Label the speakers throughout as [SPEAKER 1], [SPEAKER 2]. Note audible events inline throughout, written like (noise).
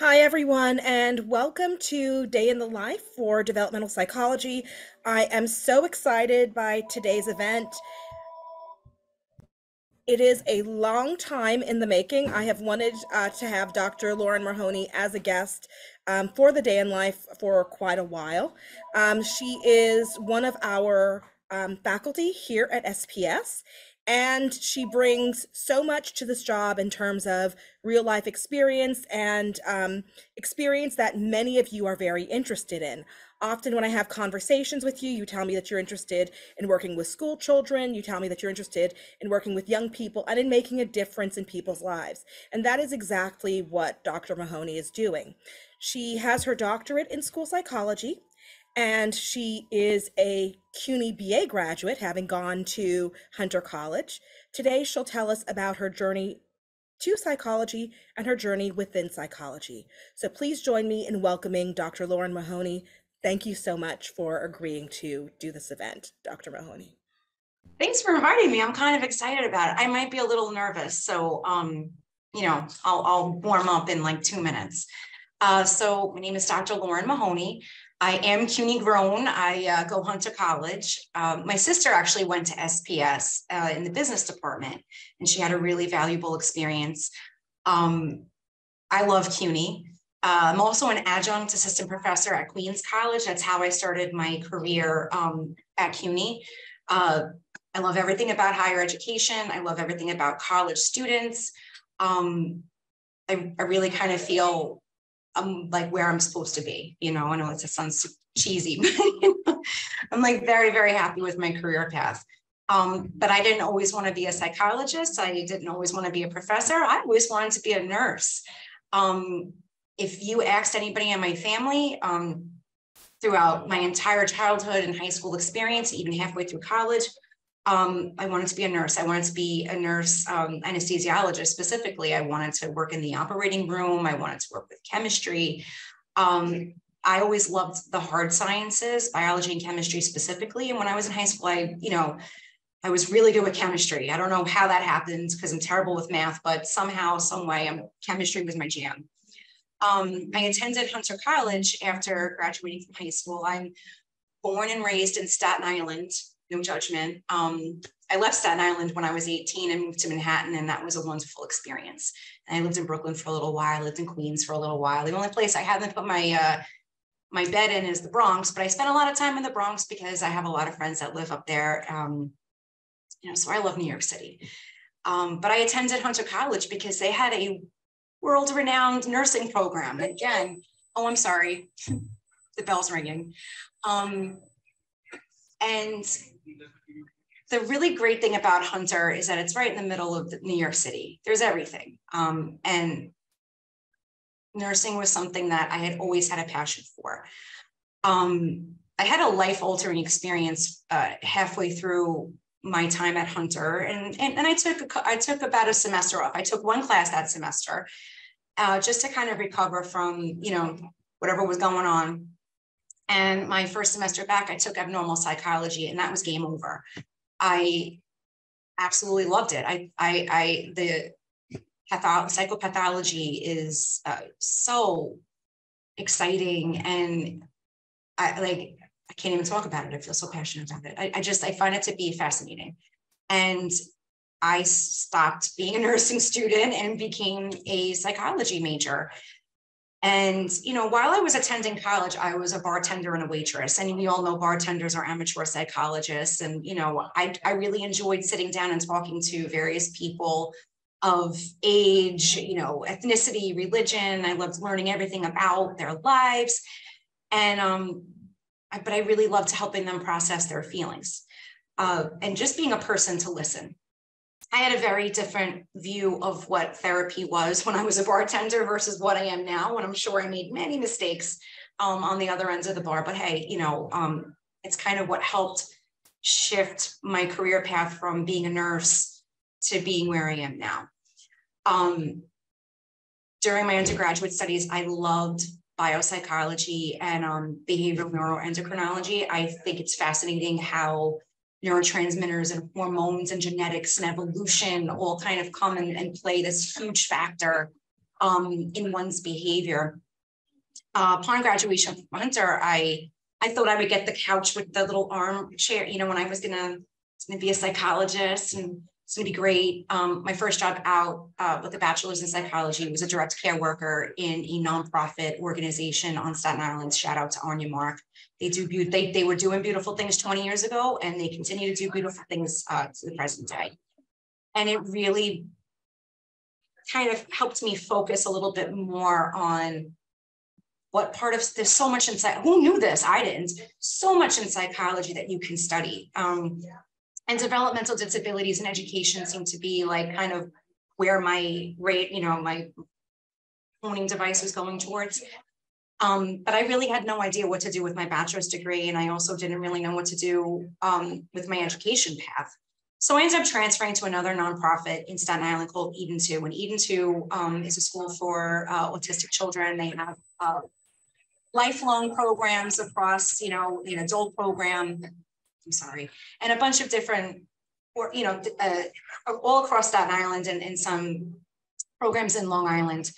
[SPEAKER 1] Hi, everyone, and welcome to Day in the Life for Developmental Psychology. I am so excited by today's event. It is a long time in the making. I have wanted uh, to have Dr. Lauren Mahoney as a guest um, for the Day in Life for quite a while. Um, she is one of our um, faculty here at SPS, and she brings so much to this job in terms of real life experience and um, experience that many of you are very interested in. Often, when I have conversations with you, you tell me that you're interested in working with school children. You tell me that you're interested in working with young people and in making a difference in people's lives. And that is exactly what Dr. Mahoney is doing. She has her doctorate in school psychology and she is a CUNY BA graduate, having gone to Hunter College. Today, she'll tell us about her journey to psychology and her journey within psychology. So please join me in welcoming Dr. Lauren Mahoney. Thank you so much for agreeing to do this event, Dr. Mahoney.
[SPEAKER 2] Thanks for inviting me. I'm kind of excited about it. I might be a little nervous, so um, you know, I'll, I'll warm up in like two minutes. Uh, so my name is Dr. Lauren Mahoney. I am CUNY grown. I uh, go Hunter College. Um, my sister actually went to SPS uh, in the business department, and she had a really valuable experience. Um, I love CUNY. Uh, I'm also an adjunct assistant professor at Queens College. That's how I started my career um, at CUNY. Uh, I love everything about higher education. I love everything about college students. Um, I, I really kind of feel I'm like where I'm supposed to be. You know, I know it sounds cheesy, (laughs) but I'm like very, very happy with my career path. Um, but I didn't always want to be a psychologist. I didn't always want to be a professor. I always wanted to be a nurse. Um, if you asked anybody in my family um, throughout my entire childhood and high school experience, even halfway through college, um, I wanted to be a nurse. I wanted to be a nurse um, anesthesiologist specifically. I wanted to work in the operating room. I wanted to work with chemistry. Um, I always loved the hard sciences, biology and chemistry specifically. And when I was in high school, I, you know, I was really good with chemistry. I don't know how that happens because I'm terrible with math, but somehow, some way, chemistry was my jam. Um, I attended Hunter College after graduating from high school. I'm born and raised in Staten Island, no judgment. Um, I left Staten Island when I was 18 and moved to Manhattan, and that was a wonderful experience. And I lived in Brooklyn for a little while, I lived in Queens for a little while. The only place I haven't put my uh, my bed in is the Bronx, but I spent a lot of time in the Bronx because I have a lot of friends that live up there. Um, you know, so I love New York City. Um, but I attended Hunter College because they had a world-renowned nursing program. Again, oh, I'm sorry, (laughs) the bell's ringing. Um, and the really great thing about Hunter is that it's right in the middle of New York City. There's everything. Um, and nursing was something that I had always had a passion for. Um, I had a life altering experience uh, halfway through my time at Hunter, and, and, and I took a, I took about a semester off. I took one class that semester uh, just to kind of recover from you know whatever was going on. And my first semester back, I took abnormal psychology, and that was game over. I absolutely loved it. I, I, I the patho- psychopathology is uh, so exciting, and I like. I can't even talk about it. I feel so passionate about it. I, I just I find it to be fascinating, and I stopped being a nursing (laughs) student and became a psychology major. And, you know, while I was attending college, I was a bartender and a waitress. And we all know bartenders are amateur psychologists. And, you know, I, I really enjoyed sitting down and talking to various people of age, you know, ethnicity, religion. I loved learning everything about their lives. And, um, but I really loved helping them process their feelings uh, and just being a person to listen. I had a very different view of what therapy was when I was a bartender versus what I am now. And I'm sure I made many mistakes um, on the other ends of the bar. But hey, you know, um, it's kind of what helped shift my career path from being a nurse to being where I am now. Um, during my undergraduate studies, I loved biopsychology and um, behavioral neuroendocrinology. I think it's fascinating how neurotransmitters and hormones and genetics and evolution all kind of come and, and play this huge factor um, in one's behavior. Uh, upon graduation from Hunter, I I thought I would get the couch with the little armchair, you know, when I was gonna, gonna be a psychologist and it's gonna be great. Um, my first job out uh, with a bachelor's in psychology was a direct care worker in a nonprofit organization on Staten Island. Shout out to Anya Mark. They do be- they they were doing beautiful things 20 years ago, and they continue to do beautiful things uh, to the present day. And it really kind of helped me focus a little bit more on what part of there's so much inside who knew this? I didn't. So much in psychology that you can study. Um, and developmental disabilities and education seem to be like kind of where my rate you know my honing device was going towards um, but I really had no idea what to do with my bachelor's degree, and I also didn't really know what to do um, with my education path. So I ended up transferring to another nonprofit in Staten Island called Eden 2. And Eden 2 um, is a school for uh, autistic children. They have uh, lifelong programs across, you know, an adult program, I'm sorry, and a bunch of different, or, you know, uh, all across Staten Island and, and some programs in Long Island.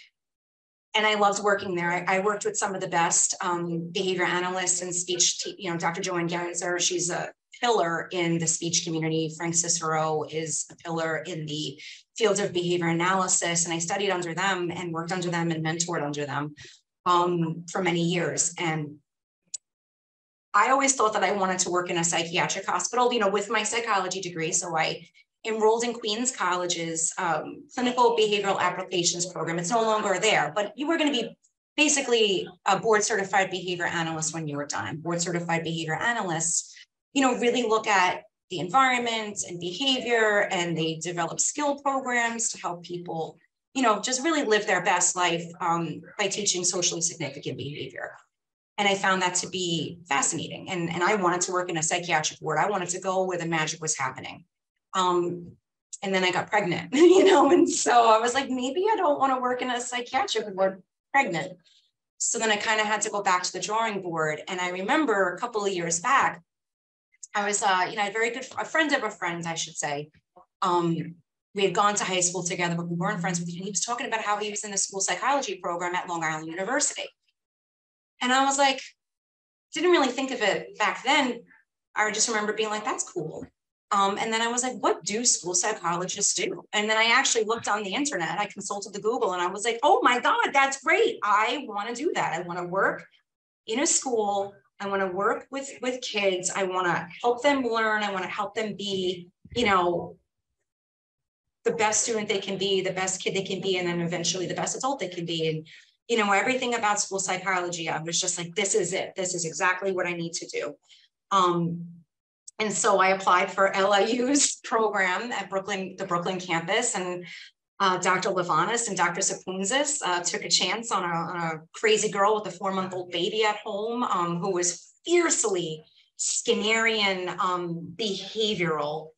[SPEAKER 2] And I loved working there. I, I worked with some of the best um, behavior analysts and speech, you know, Dr. Joanne Gerenser, she's a pillar in the speech community. Frank Cicero is a pillar in the field of behavior analysis. And I studied under them and worked under them and mentored under them um, for many years. And I always thought that I wanted to work in a psychiatric hospital, you know, with my psychology degree. So I enrolled in Queens College's um, clinical behavioral applications program. It's no longer there, but you were going to be basically a board certified behavior analyst when you were done. Board certified behavior analysts, you know, really look at the environment and behavior, and they develop skill programs to help people you know, just really live their best life um, by teaching socially significant behavior. And I found that to be fascinating. And, and I wanted to work in a psychiatric ward. I wanted to go where the magic was happening. Um, and then I got pregnant, (laughs) you know, and so I was like, maybe I don't want to work in a psychiatric ward pregnant. So then I kind of had to go back to the drawing board. And I remember a couple of years back, I was, uh, you know, a very good, a friend of a friend, I should say, um, we had gone to high school together, but we weren't friends with him. And he was talking about how he was in the school psychology program at Long Island University. And I was like, didn't really think of it back then. I just remember being like, that's cool. Um, and then I was like, what do school psychologists do? And then I actually looked on the internet, I consulted the Google and I was like, oh my God, that's great. I want to do that. I want to work in a school. I want to work with, with kids. I want to help them learn. I want to help them be, you know, the best student they can be, the best kid they can be, and then eventually the best adult they can be. And, you know, everything about school psychology, I was just like, this is it. This is exactly what I need to do. Um, and so I applied for LIU's (laughs) program at Brooklyn, the Brooklyn campus, and uh, Dr. Levanis and Dr. Sapunzis uh, took a chance on a, on a, crazy girl with a four-month-old baby at home um, who was fiercely Skinnerian um, behavioral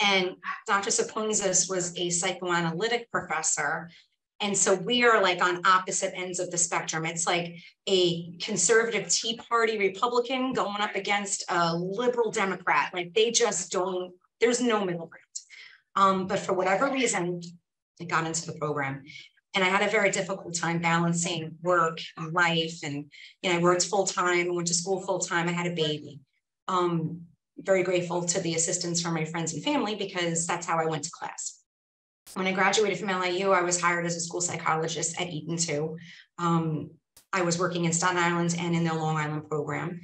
[SPEAKER 2] and Dr. Sapunzis was a psychoanalytic professor. And so we are like on opposite ends of the spectrum. It's like a conservative Tea Party Republican going up against a liberal Democrat. Like they just don't, there's no middle ground. Um, but for whatever reason, I got into the program. And I had a very difficult time balancing work and life. And you know, I worked full time, went to school full time, I had a baby. Um, very grateful to the assistance from my friends and family because that's how I went to class. When I graduated from LIU, I was hired as a school psychologist at Eden 2. Um, I was working in Staten Island and in the Long Island program.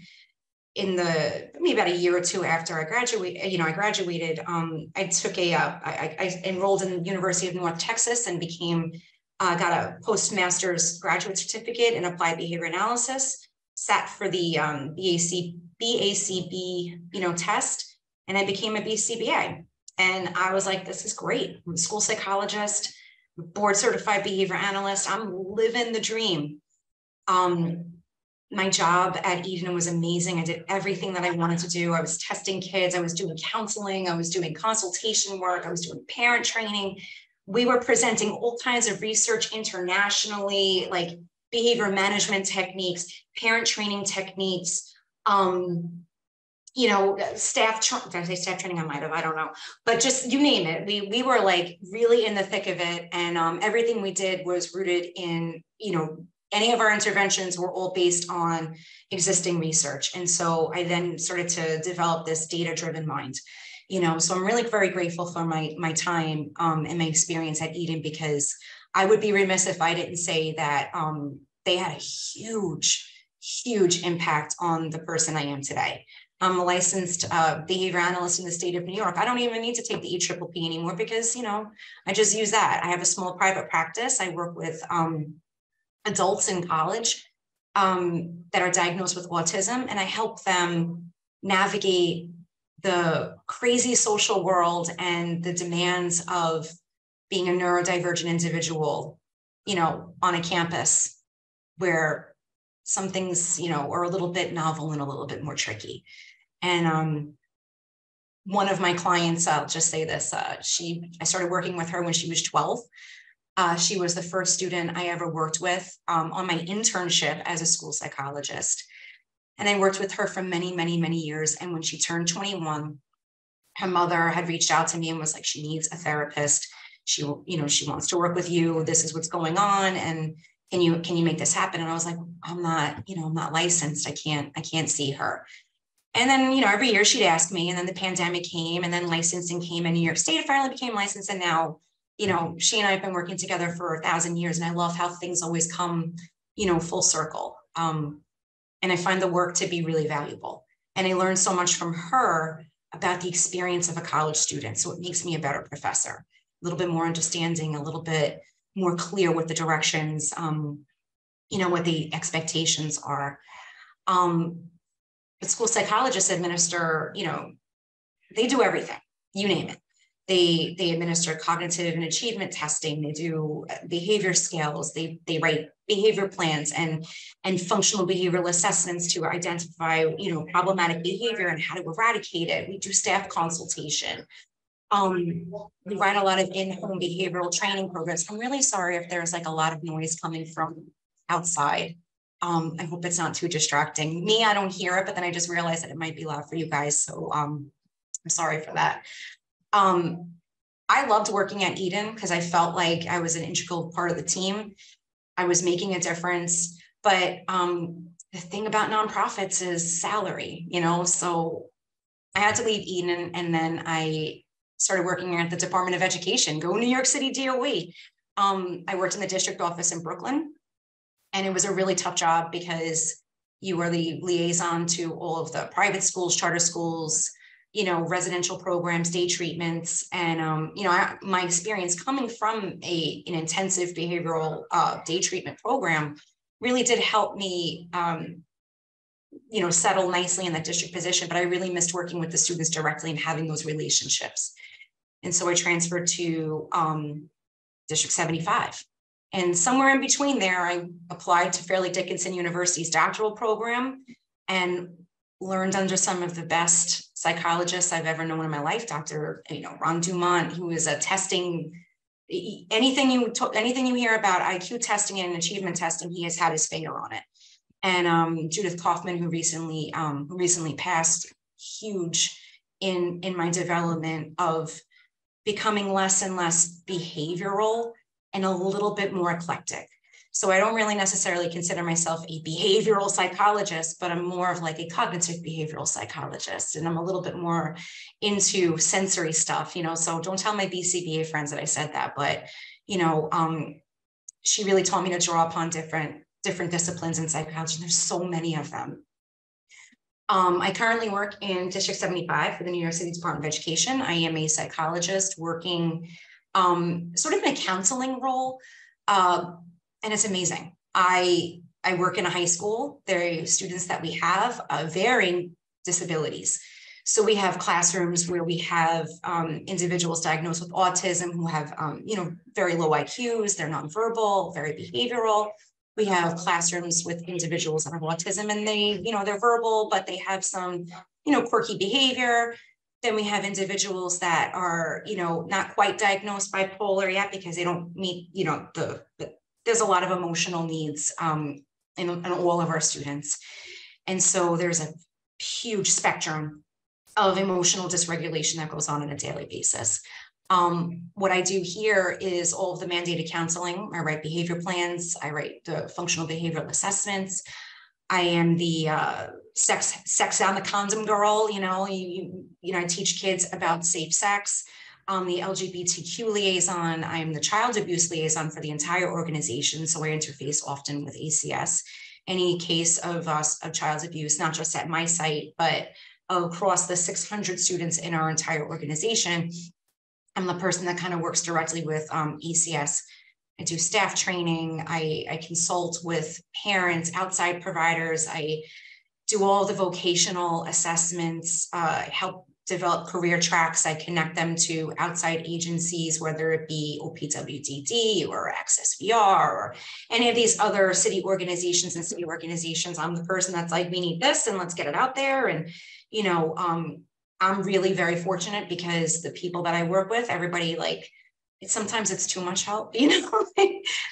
[SPEAKER 2] In the maybe about a year or two after I graduated, you know, I graduated. Um, I took a, uh, I, I enrolled in the University of North Texas and became, uh, got a postmaster's graduate certificate in applied behavior analysis. Sat for the um, BAC BACB, you know, test, and I became a BCBA. And I was like, this is great. I'm a school psychologist, board certified behavior analyst. I'm living the dream. Um, my job at Eden was amazing. I did everything that I wanted to do. I was testing kids, I was doing counseling, I was doing consultation work, I was doing parent training. We were presenting all kinds of research internationally, like behavior management techniques, parent training techniques, um, you know, staff, did I say staff training? I might have, I don't know, but just you name it. We, we were like really in the thick of it. And um, everything we did was rooted in, you know, any of our interventions were all based on existing research. And so I then started to develop this data driven mind, you know, so I'm really very grateful for my, my time um, and my experience at Eden because I would be remiss if I didn't say that um, they had a huge, huge impact on the person I am today. I'm a licensed uh, behavior analyst in the state of New York. I don't even need to take the EPPP anymore because, you know, I just use that. I have a small private practice. I work with um, adults in college um, that are diagnosed with autism, and I help them navigate the crazy social world and the demands of being a neurodivergent individual, you know, on a campus where some things, you know, are a little bit novel and a little bit more tricky. And um, one of my clients, I'll just say this, uh, she, I started working with her when she was 12. Uh, she was the first student I ever worked with um, on my internship as a school psychologist. And I worked with her for many, many, many years. And when she turned 21, her mother had reached out to me and was like, she needs a therapist. She, you know, she wants to work with you. This is what's going on. And can you, can you make this happen? And I was like, I'm not, you know, I'm not licensed. I can't, I can't see her. And then, you know, every year she'd ask me, and then the pandemic came, and then licensing came, and New York State finally became licensed. And now, you know, she and I have been working together for a thousand years, and I love how things always come, you know, full circle. Um, and I find the work to be really valuable. And I learned so much from her about the experience of a college student. So it makes me a better professor, a little bit more understanding, a little bit more clear what the directions, um, you know, what the expectations are. Um, but school psychologists administer, you know, they do everything, you name it. They, they administer cognitive and achievement testing. They do behavior scales. They, they write behavior plans and, and functional behavioral assessments to identify, you know, problematic behavior and how to eradicate it. We do staff consultation. Um, we run a lot of in-home behavioral training programs. I'm really sorry if there's like a lot of noise coming from outside. Um, I hope it's not too distracting. Me, I don't hear it, but then I just realized that it might be loud for you guys. So um, I'm sorry for that. Um, I loved working at Eden because I felt like I was an integral part of the team. I was making a difference. But um, the thing about nonprofits is salary, you know, so I had to leave Eden and then I started working at the Department of Education, go New York City DOE. Um, I worked in the district office in Brooklyn and it was a really tough job because you were the liaison to all of the private schools, charter schools, you know, residential programs, day treatments. And, um, you know, I, my experience coming from a, an intensive behavioral uh, day treatment program really did help me, um, you know, settle nicely in that district position. But I really missed working with the students directly and having those relationships. And so I transferred to um, District 75. And somewhere in between there, I applied to Fairleigh Dickinson University's doctoral program and learned under some of the best psychologists I've ever known in my life, Dr. You know, Ron Dumont, who is a testing anything you anything you hear about IQ testing and achievement testing, he has had his finger on it. And um, Judith Kaufman, who recently um, recently passed, huge in in my development of becoming less and less behavioral and a little bit more eclectic. So I don't really necessarily consider myself a behavioral psychologist, but I'm more of like a cognitive behavioral psychologist. And I'm a little bit more into sensory stuff, you know. So don't tell my BCBA friends that I said that, but you know, um, she really taught me to draw upon different different disciplines in psychology. There's so many of them. Um, I currently work in District 75 for the New York City Department of Education. I am a psychologist working um, sort of in a counseling role. Uh, and it's amazing. I I work in a high school. There are students that we have uh, varying disabilities. So we have classrooms where we have um, individuals diagnosed with autism who have, um, you know, very low IQs. They're nonverbal, very behavioral. We have classrooms with individuals that have autism, and they, you know, they're verbal, but they have some, you know, quirky behavior. Then we have individuals that are, you know, not quite diagnosed bipolar yet because they don't meet, you know, the, the there's a lot of emotional needs um, in, in all of our students. And so there's a huge spectrum of emotional dysregulation that goes on on a daily basis. Um, what I do here is all of the mandated counseling. I write behavior plans. I write the functional behavioral assessments. I am the uh, sex sex on the condom girl. You know, you, you know, I teach kids about safe sex. I'm the LGBTQ liaison. I'm the child abuse liaison for the entire organization. So I interface often with ACS. Any case of us of child abuse, not just at my site, but across the 600 students in our entire organization, I'm the person that kind of works directly with um, ACS. I do staff training. I, I consult with parents, outside providers. I do all the vocational assessments, uh, help develop career tracks. I connect them to outside agencies, whether it be OPWDD or ACCES-VR or any of these other city organizations and city organizations. I'm the person that's like, we need this and let's get it out there. And, you know, um, I'm really very fortunate because the people that I work with, everybody like, sometimes it's too much help, (laughs) you know,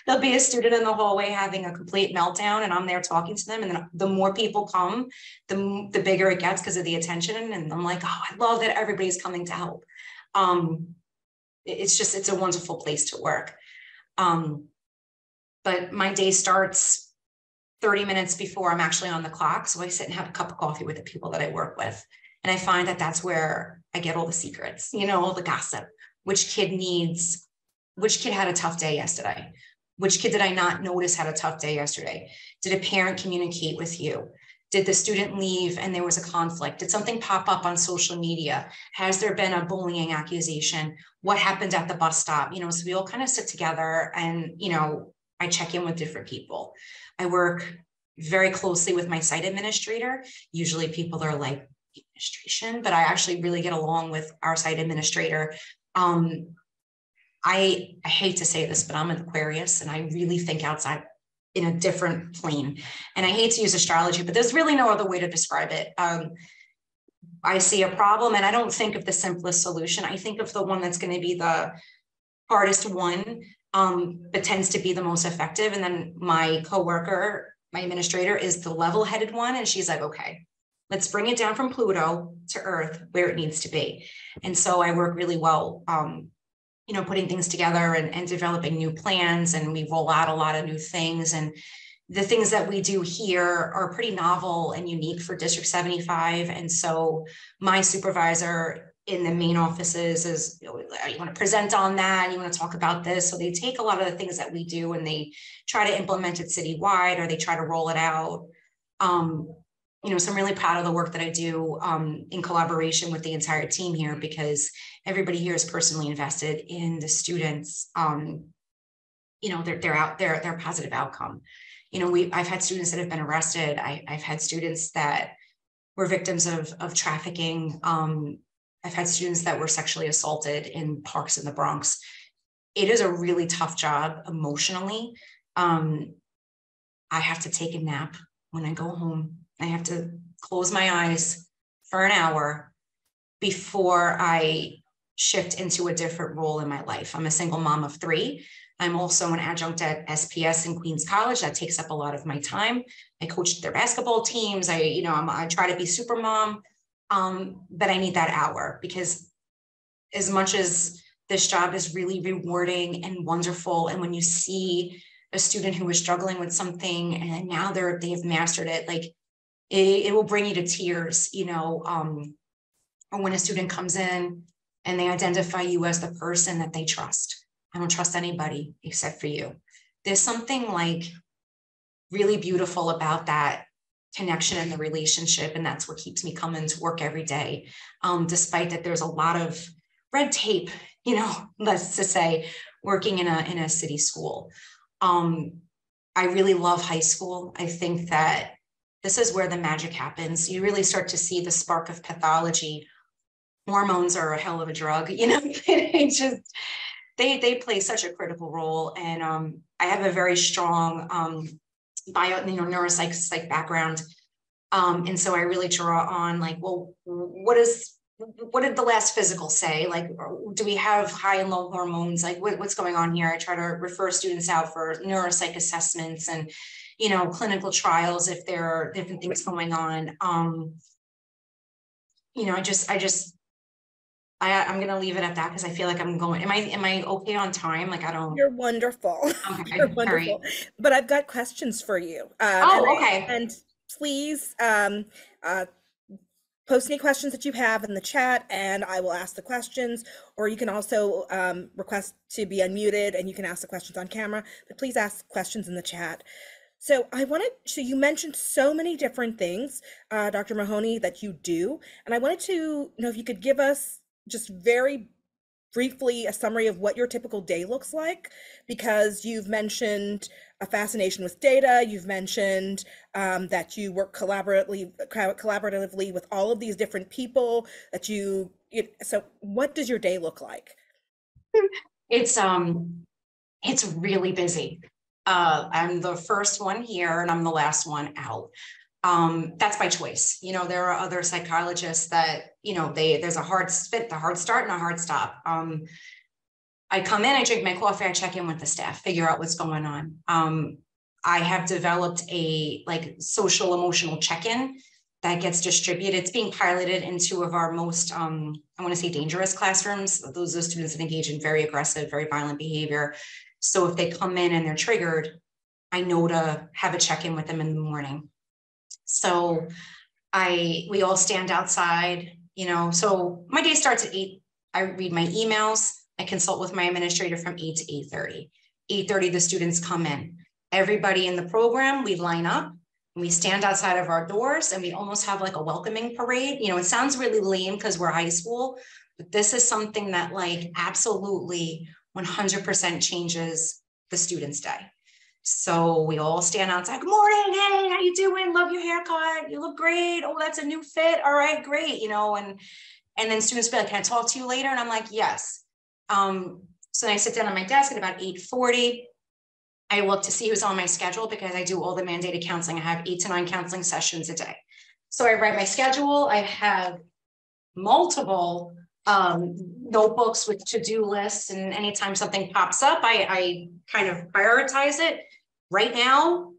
[SPEAKER 2] there'll be a student in the hallway having a complete meltdown and I'm there talking to them. And then the more people come, the, the bigger it gets because of the attention. And I'm like, oh, I love that everybody's coming to help. Um, it's just, it's a wonderful place to work. Um, but my day starts 30 minutes before I'm actually on the clock. So I sit and have a cup of coffee with the people that I work with. And I find that that's where I get all the secrets, you know, all the gossip which kid needs, which kid had a tough day yesterday? Which kid did I not notice had a tough day yesterday? Did a parent communicate with you? Did the student leave and there was a conflict? Did something pop up on social media? Has there been a bullying accusation? What happened at the bus stop? You know, so we all kind of sit together and, you know, I check in with different people. I work very closely with my site administrator. Usually people are like, administration, but I actually really get along with our site administrator um, I, I hate to say this, but I'm an Aquarius and I really think outside in a different plane. And I hate to use astrology, but there's really no other way to describe it. Um, I see a problem and I don't think of the simplest solution. I think of the one that's going to be the hardest one, um, but tends to be the most effective. And then my coworker, my administrator, is the level headed one. And she's like, okay, let's bring it down from Pluto to Earth where it needs to be. And so I work really well, um, you know, putting things together and, and developing new plans. And we roll out a lot of new things. And the things that we do here are pretty novel and unique for District 75. And so my supervisor in the main offices is you, know, you want to present on that, you want to talk about this. So they take a lot of the things that we do and they try to implement it citywide or they try to roll it out. Um, you know, so I'm really proud of the work that I do um, in collaboration with the entire team here because everybody here is personally invested in the students. Um, you know, they're they're out there, their positive outcome. You know, we I've had students that have been arrested. I, have had students that were victims of of trafficking. Um, I've had students that were sexually assaulted in parks in the Bronx. It is a really tough job emotionally. Um, I have to take a nap when I go home I have to close my eyes for an hour before I shift into a different role in my life. I'm a single mom of three. I'm also an adjunct at SPS in Queens College. That takes up a lot of my time. I coach their basketball teams. I, you know, I'm, i try to be super mom, um, but I need that hour because as much as this job is really rewarding and wonderful, and when you see a student who was struggling with something and now they're they've mastered it, like it, it will bring you to tears, you know, um, or when a student comes in and they identify you as the person that they trust. I don't trust anybody except for you. There's something like really beautiful about that connection and the relationship. And that's what keeps me coming to work every day. Um, despite that there's a lot of red tape, you know, (laughs) let's to say, working in a in a city school. Um, I really love high school. I think that this is where the magic happens. You really start to see the spark of pathology. Hormones are a hell of a drug, (laughs) you know, they just they they play such a critical role. And um, I have a very strong um, bio, you know, neuropsych psych background. Um, and so I really draw on like, well, what is what did the last physical say? Like, do we have high and low hormones? Like, what, what's going on here? I try to refer students out for neuropsych assessments and you know, clinical trials if there are different things going on. Um, you know, I just, I just, I, I'm gonna leave it at that because I feel like I'm going, am I, am I okay on time? Like, I don't.
[SPEAKER 1] You're wonderful.
[SPEAKER 2] Okay, (laughs)
[SPEAKER 1] You're
[SPEAKER 2] all right.
[SPEAKER 1] wonderful. But I've got questions for you. Um,
[SPEAKER 2] Oh,
[SPEAKER 1] and I-
[SPEAKER 2] okay.
[SPEAKER 1] And please um, uh, post any questions that you have in the chat, and I will ask the questions. Or you can also um, request to be unmuted, and you can ask the questions on camera. But please ask questions in the chat. So I wanted, so you mentioned so many different things, uh, Dr. Mahoney, that you do, and I wanted to know if you could give us just very briefly a summary of what your typical day looks like, because you've mentioned a fascination with data, you've mentioned um, that you work collaboratively, collaboratively with all of these different people, that you, so what does your day look like?
[SPEAKER 2] It's, um, it's really busy. Uh, I'm the first one here and I'm the last one out. Um, that's by choice. You know, there are other psychologists that, you know, they, there's a hard fit, the hard start and a hard stop. Um, I come in, I drink my coffee, I check in with the staff, figure out what's going on. Um, I have developed a like social emotional check-in that gets distributed. It's being piloted in two of our most, um, I want to say dangerous classrooms. Those are students that engage in very aggressive, very violent behavior. So if they come in and they're triggered, I know to have a check-in with them in the morning. So I, we all stand outside, you know, so my day starts at eight. I read my emails. I consult with my administrator from eight to eight thirty. Eight thirty, the students come in. Everybody in the program, we line up we stand outside of our doors and we almost have like a welcoming parade. You know, it sounds really lame because we're high school, but this is something that like absolutely one hundred percent changes the student's day. So we all stand outside. Good morning. Hey, how you doing? Love your haircut. You look great. Oh, that's a new fit. All right, great. You know, and and then students be like, "Can I talk to you later?" And I'm like, "Yes." Um, so then I sit down on my desk at about 8:40. I look to see who's on my schedule because I do all the mandated counseling. I have eight to nine counseling sessions a day. So I write my schedule. I have multiple um, notebooks with to-do lists, and anytime something pops up, I, I kind of prioritize it. Right now,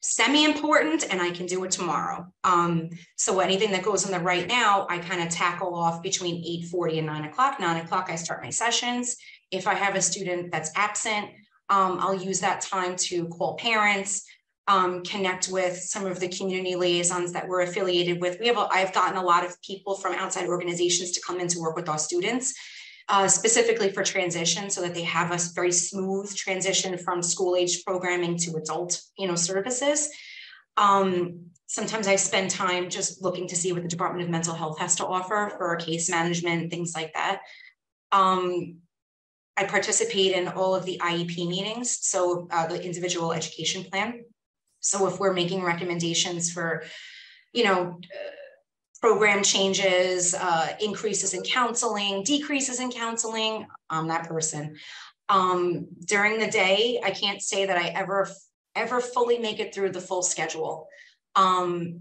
[SPEAKER 2] semi-important, and I can do it tomorrow. Um, so anything that goes in the right now, I kind of tackle off between 8:40 and 9 o'clock. 9 o'clock, I start my sessions. If I have a student that's absent, um, I'll use that time to call parents, um, connect with some of the community liaisons that we're affiliated with. We have, a, I've gotten a lot of people from outside organizations to come in to work with our students, uh, specifically for transition, so that they have a very smooth transition from school age programming to adult, you know, services. Um, sometimes I spend time just looking to see what the Department of Mental Health has to offer for case management, things like that. Um, I participate in all of the IEP meetings, so uh, the individual education plan. So if we're making recommendations for, you know, program changes, uh, increases in counseling, decreases in counseling, I'm that person. Um, during the day, I can't say that I ever, ever fully make it through the full schedule. Um,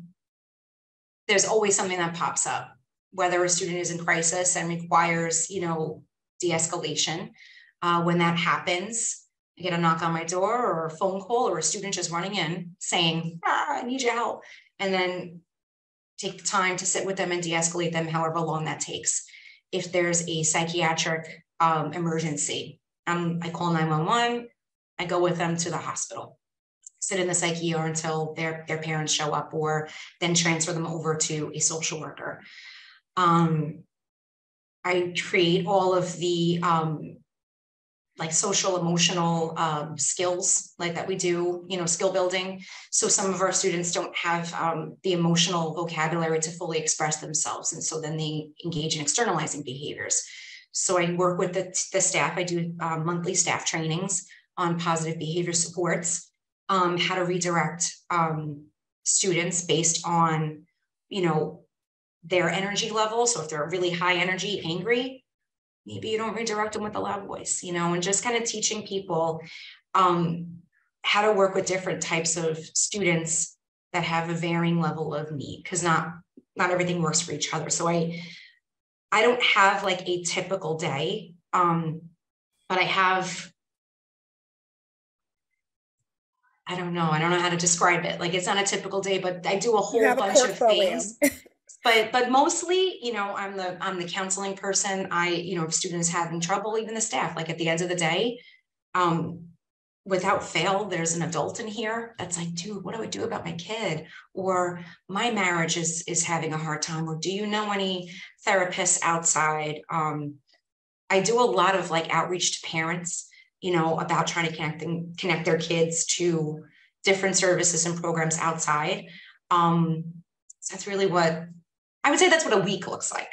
[SPEAKER 2] there's always something that pops up, whether a student is in crisis and requires, you know, de-escalation. Uh, when that happens, I get a knock on my door or a phone call or a student just running in saying, ah, I need your help. And then take the time to sit with them and de-escalate them however long that takes. If there's a psychiatric um, emergency, um, I call 911, I go with them to the hospital, sit in the psych ER until their, their parents show up or then transfer them over to a social worker. Um, I create all of the um, like social emotional um, skills like that we do, you know, skill building. So some of our students don't have um, the emotional vocabulary to fully express themselves. And so then they engage in externalizing behaviors. So I work with the, the staff. I do uh, monthly staff trainings on positive behavior supports, um, how to redirect um, students based on, you know, their energy level. So if they're really high energy, angry, maybe you don't redirect them with a loud voice, you know, and just kind of teaching people um, how to work with different types of students that have a varying level of need, because not not everything works for each other. So I I don't have like a typical day, um, but I have. I don't know. I don't know how to describe it. Like it's not a typical day, but I do a whole
[SPEAKER 1] have a
[SPEAKER 2] bunch of things. But but mostly you know i'm the i'm the counseling person. I you know if students having trouble even the staff like at the end of the day um without fail there's an adult in here that's like dude what do i do about my kid? Or my marriage is is having a hard time or do you know any therapists outside? Um i do a lot of like outreach to parents you know about trying to connect them, connect their kids to different services and programs outside. Um so that's really what I would say that's what a week looks like.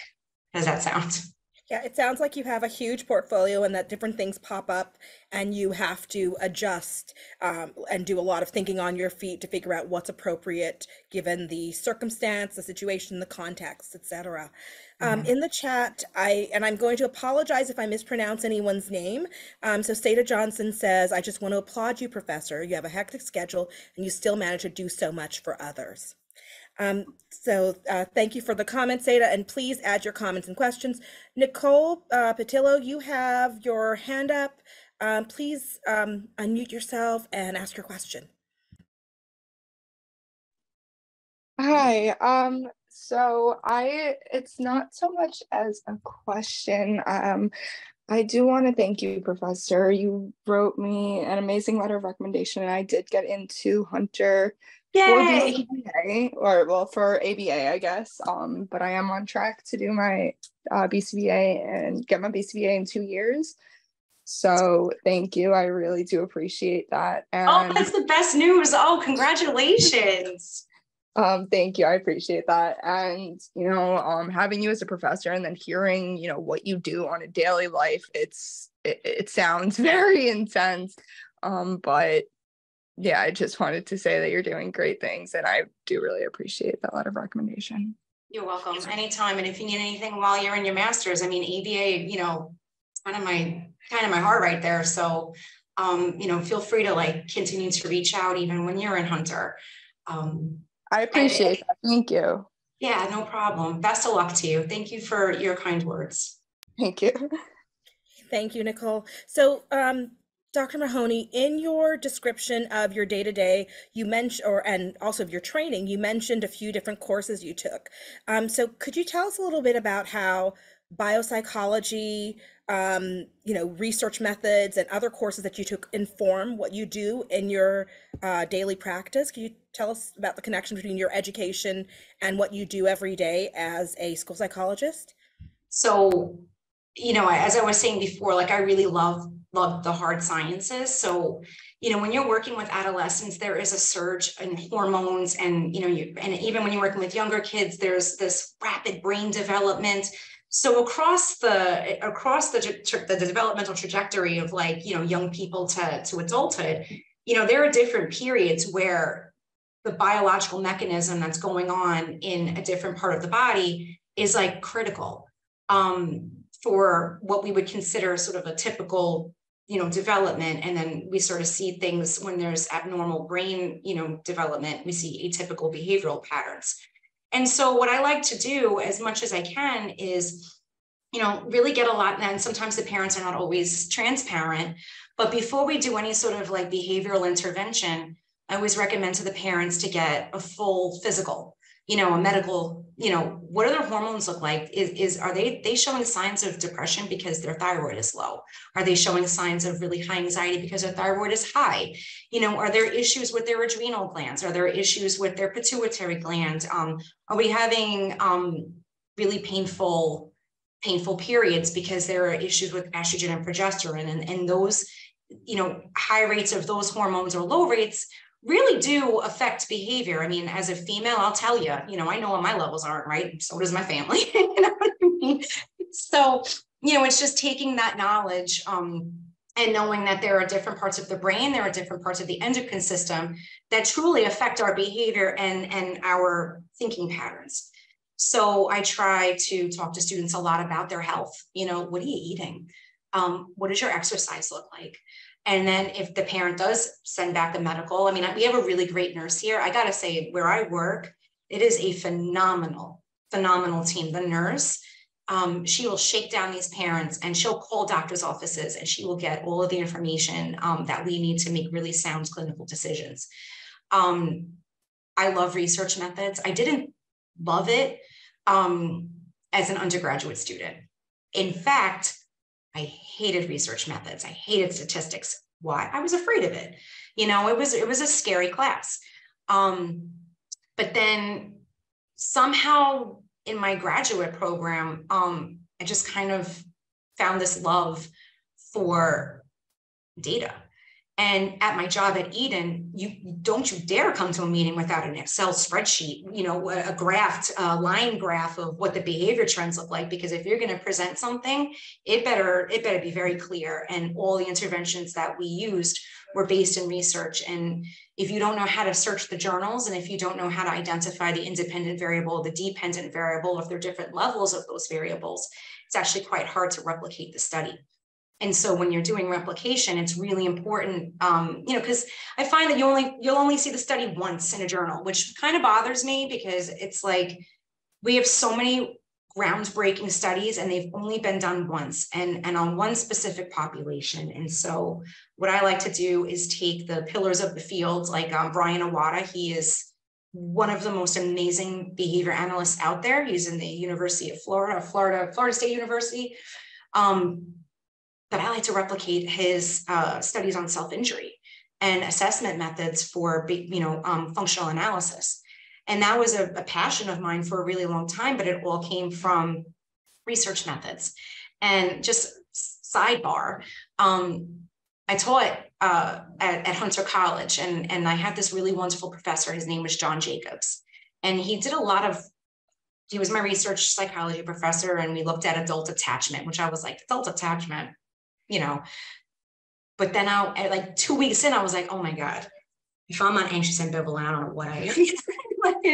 [SPEAKER 2] How does that sound?
[SPEAKER 1] Yeah, it sounds like you have a huge portfolio and that different things pop up and you have to adjust um, and do a lot of thinking on your feet to figure out what's appropriate given the circumstance, the situation, the context, etc. Um,
[SPEAKER 2] Mhm.
[SPEAKER 1] in the chat, I and I'm going to apologize if I mispronounce anyone's name. Um, so Seda Johnson says, "I just want to applaud you, Professor. You have a hectic schedule and you still manage to do so much for others." Um, so uh, thank you for the comments, Ada, and please add your comments and questions. Nicole uh, Patillo, you have your hand up. Um, please um, unmute yourself and ask your question.
[SPEAKER 3] Hi, um, so I, it's not so much as a question. Um, I do want to thank you, Professor. You wrote me an amazing letter of recommendation, and I did get into Hunter for
[SPEAKER 2] Yay!
[SPEAKER 3] BCBA, or well, for ABA, I guess. Um, but I am on track to do my uh, BCBA and get my BCBA in two years. So thank you. I really do appreciate that.
[SPEAKER 2] Oh, that's the best news. Oh, congratulations.
[SPEAKER 3] Um, thank you. I appreciate that. And, you know, um, having you as a professor and then hearing, you know, what you do on a daily life, it's, it, it sounds (laughs) very intense. Um, but yeah, I just wanted to say that you're doing great things and I do really appreciate that letter of recommendation.
[SPEAKER 2] You're welcome anytime. And if you need anything while you're in your master's, I mean, ABA, you know, kind of my, kind of my heart right there. So, um, you know, feel free to like continue to reach out even when you're in Hunter. Um,
[SPEAKER 3] I appreciate that. Thank you.
[SPEAKER 2] yeah, no problem. Best of luck to you. Thank you for your kind words.
[SPEAKER 3] Thank you. (laughs)
[SPEAKER 1] Thank you, Nicole. So, um, Dr. Mahoney, in your description of your day to day, you mentioned, or and also of your training, you mentioned a few different courses you took. Um, so, could you tell us a little bit about how biopsychology, um, you know, research methods, and other courses that you took inform what you do in your uh, daily practice? Can you tell us about the connection between your education and what you do every day as a school psychologist?
[SPEAKER 2] So, you know, as I was saying before, like I really love love the hard sciences. So, you know, when you're working with adolescents, there is a surge in hormones, and you know, you and even when you're working with younger kids, there's this rapid brain development. So across the across the the developmental trajectory of like you know young people to to adulthood, you know, there are different periods where the biological mechanism that's going on in a different part of the body is like critical um, for what we would consider sort of a typical you know development. And then we sort of see things when there's abnormal brain you know development we see atypical behavioral patterns. And so what i like to do as much as i can is you know really get a lot and sometimes the parents are not always transparent but before we do any sort of like behavioral intervention i always recommend to the parents to get a full physical you know a medical you know what do their hormones look like? Is, is are they they showing signs of depression because their thyroid is low? Are they showing signs of really high anxiety because their thyroid is high? You know are there issues with their adrenal glands? Are there issues with their pituitary gland um, are we having um, really painful painful periods because there are issues with estrogen and progesterone? And, and those you know high rates of those hormones or low rates really do affect behavior. I mean, as a female, I'll tell you, you know, I know what my levels aren't right. So does my family. (laughs) you know what I mean? So, you know, it's just taking that knowledge um, and knowing that there are different parts of the brain, there are different parts of the endocrine system that truly affect our behavior and, and our thinking patterns. So I try to talk to students a lot about their health. You know, what are you eating? Um, what does your exercise look like? And then if the parent does send back a medical, I mean, we have a really great nurse here. I got to say, where I work, it is a phenomenal, phenomenal team. The nurse, um, she will shake down these parents and she'll call doctors' offices and she will get all of the information um, that we need to make really sound clinical decisions. Um, I love research methods. I didn't love it um, as an undergraduate student. In fact, I hated research methods. I hated statistics. Why? I was afraid of it. You know, it was it was a scary class. Um, but then somehow in my graduate program, um, I just kind of found this love for data and at my job at Eden, you don't you dare come to a meeting without an Excel spreadsheet, you know, a, graphed a line graph of what the behavior trends look like. Because if you're going to present something, it better it better be very clear. And all the interventions that we used were based in research. And if you don't know how to search the journals, and if you don't know how to identify the independent variable, the dependent variable, if there are different levels of those variables, it's actually quite hard to replicate the study. And so when you're doing replication, it's really important, um, you know, because I find that you only you'll only see the study once in a journal, which kind of bothers me because it's like we have so many groundbreaking studies and they've only been done once and, and on one specific population. And so what I like to do is take the pillars of the field, like um, Brian Iwata, he is one of the most amazing behavior analysts out there. He's in the University of Florida, Florida, Florida State University. Um, but I like to replicate his uh, studies on self-injury and assessment methods for, you know, um, functional analysis. And that was a, a, passion of mine for a really long time, but it all came from research methods. And just sidebar, um, I taught uh, at, at Hunter College, and, and I had this really wonderful professor. His name was John Jacobs. And he did a lot of he was my research psychology professor and we looked at adult attachment which i was like adult attachment you know. But then I, like two weeks in, I was like, oh my God, if I'm not anxious and ambivalent, I don't know what I am. (laughs) (laughs)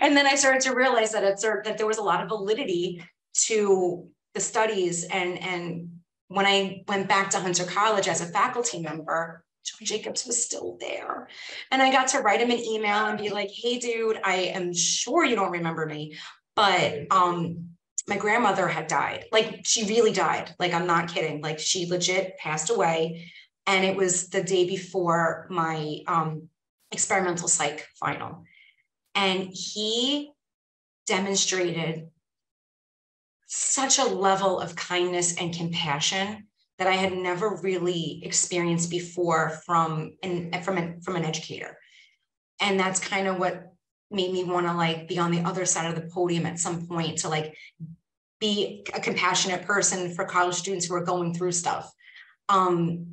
[SPEAKER 2] and then I started to realize that it's that there was a lot of validity to the studies. And, and when I went back to Hunter College as a faculty member, John Jacobs was still there. And I got to write him an email and be like, hey, dude, I am sure you don't remember me, but um, my grandmother had died. Like she really died. Like I'm not kidding. Like she legit passed away. And it was the day before my um, experimental psych final. And he demonstrated such a level of kindness and compassion that I had never really experienced before from an from an from an educator. And that's kind of what made me want to like be on the other side of the podium at some point to like be a compassionate person for college students who are going through stuff. Um,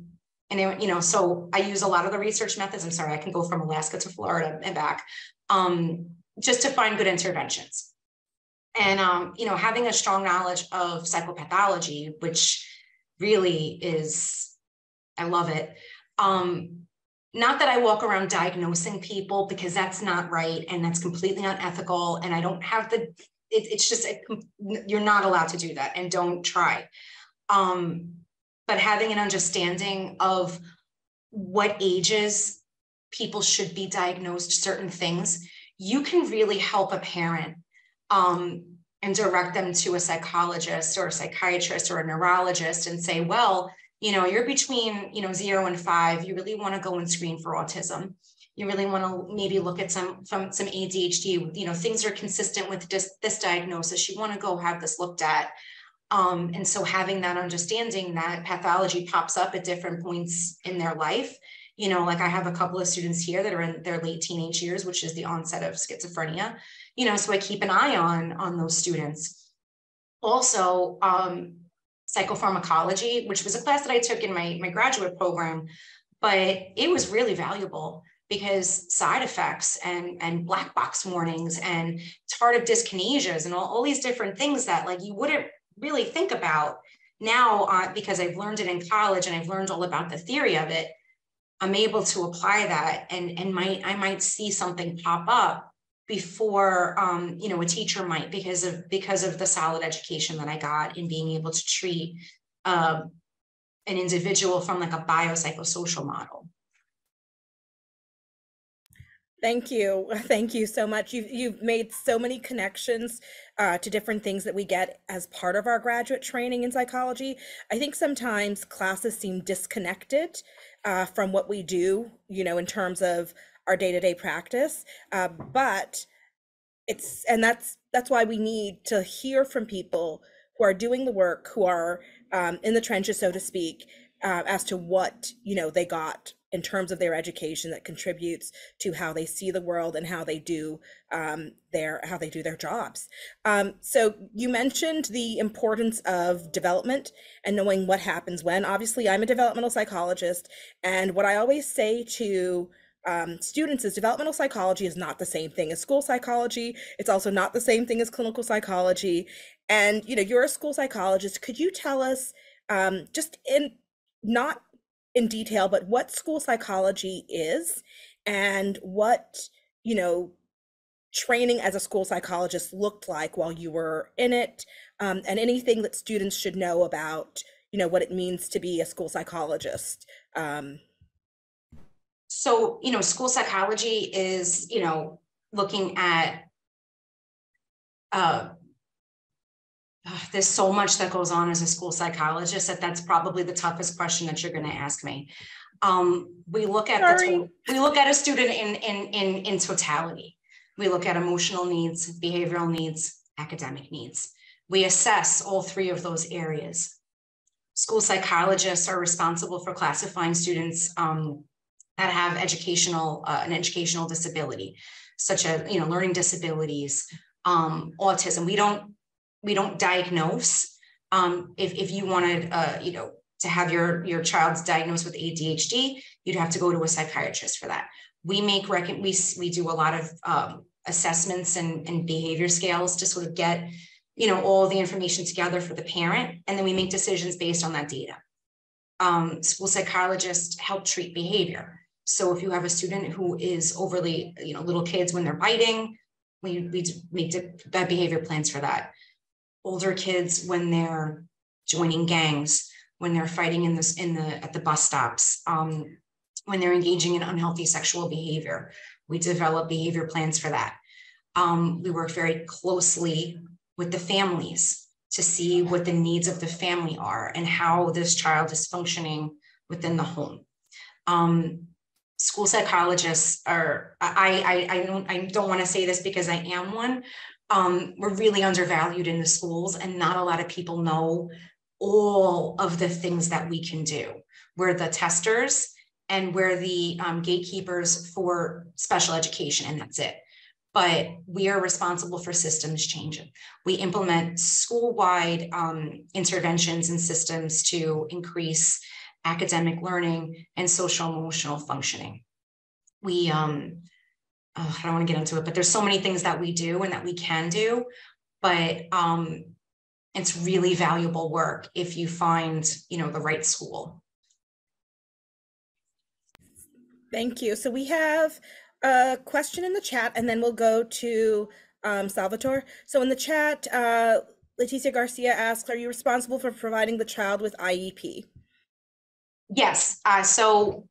[SPEAKER 2] and it, you know, so I use a lot of the research methods. I'm sorry, I can go from Alaska to Florida and back, um, just to find good interventions. And um, you know, having a strong knowledge of psychopathology, which really is, I love it. Um, not that I walk around diagnosing people because that's not right and that's completely unethical. And I don't have the, it, it's just, a, you're not allowed to do that and don't try. Um, but having an understanding of what ages people should be diagnosed certain things, you can really help a parent um, and direct them to a psychologist or a psychiatrist or a neurologist and say, well, you know, you're between, you know, zero and five, you really want to go and screen for autism. You really want to maybe look at some from some ADHD, you know, things are consistent with this, diagnosis. You want to go have this looked at. Um, and so having that understanding that pathology pops up at different points in their life, you know, like I have a couple of students here that are in their late teenage years, which is the onset of schizophrenia, you know, so I keep an eye on on those students. Also, um, psychopharmacology, which was a class that I took in my, my graduate program, but it was really valuable because side effects and, and black box warnings and tardive dyskinesias and all, all these different things that like you wouldn't really think about now uh, because I've learned it in college and I've learned all about the theory of it, I'm able to apply that and, and might I might see something pop up before um, you know a teacher might because of because of the solid education that I got in being able to treat um, an individual from like a biopsychosocial model.
[SPEAKER 1] Thank you. (laughs) Thank you so much. You've, you've made so many connections uh, to different things that we get as part of our graduate training in psychology. I think sometimes classes seem disconnected uh, from what we do, you know, in terms of our day-to-day practice uh, but it's and that's that's why we need to hear from people who are doing the work, who are um, in the trenches, so to speak, uh, as to what you know they got in terms of their education that contributes to how they see the world and how they do um, their how they do their jobs. Um, so you mentioned the importance of development and knowing what happens when. Obviously, I'm a developmental psychologist, and what I always say to um, students is developmental psychology is not the same thing as school psychology. It's also not the same thing as clinical psychology. And you know, you're a school psychologist. Could you tell us um, just in not in detail, but what school psychology is and what, you know, training as a school psychologist looked like while you were in it, um, and anything that students should know about, you know, what it means to be a school psychologist. Um,
[SPEAKER 2] so, you know, school psychology is, you know, looking at uh, there's so much that goes on as a school psychologist that that's probably the toughest question that you're going to ask me. Um, we look at the we look at a student in, in in in totality. We look at emotional needs, behavioral needs, academic needs. We assess all three of those areas. School psychologists are responsible for classifying students um, that have educational uh, an educational disability, such as you know learning disabilities, um, autism. We don't we don't diagnose. Um, if, if you wanted, uh, you know, to have your, your child's diagnosed with ADHD, you'd have to go to a psychiatrist for that. We make, we, we do a lot of um, assessments and, and behavior scales to sort of get, you know, all the information together for the parent. And then we make decisions based on that data. Um, school psychologists help treat behavior. So if you have a student who is overly, you know, little kids when they're biting, we, we make bad behavior plans for that older kids when they're joining gangs, when they're fighting in this in the at the bus stops, um, when they're engaging in unhealthy sexual behavior. We develop behavior plans for that. Um, we work very closely with the families to see what the needs of the family are and how this child is functioning within the home. Um, school psychologists are I I, I don't I don't want to say this because I am one, um, we're really undervalued in the schools and not a lot of people know all of the things that we can do. We're the testers and we're the um, gatekeepers for special education and that's it. But we are responsible for systems changing. We implement school-wide um, interventions and systems to increase academic learning and social emotional functioning. We um, oh, I don't want to get into it, but there's so many things that we do and that we can do. But um, it's really valuable work if you find, you know, the right school.
[SPEAKER 1] Thank you. So we have a question in the chat, and then we'll go to um, Salvatore. So in the chat, uh, Leticia Garcia asks, "Are you responsible for providing the child with IEP?"
[SPEAKER 2] Yes. Uh, so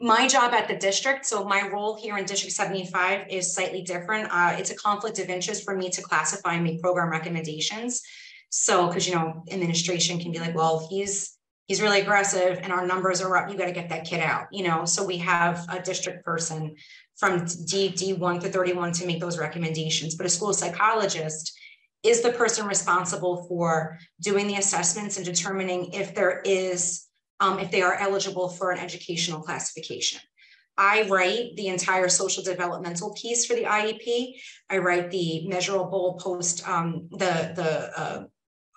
[SPEAKER 2] my job at the district, so my role here in District 75 is slightly different. Uh, it's a conflict of interest for me to classify and make program recommendations. So, because you know, administration can be like, well, he's he's really aggressive and our numbers are up. You got to get that kid out, you know. So we have a district person from D D1 to 31 to make those recommendations. But a school psychologist is the person responsible for doing the assessments and determining if there is um, if they are eligible for an educational classification. I write the entire social developmental piece for the IEP. I write the measurable post, um, the, the uh,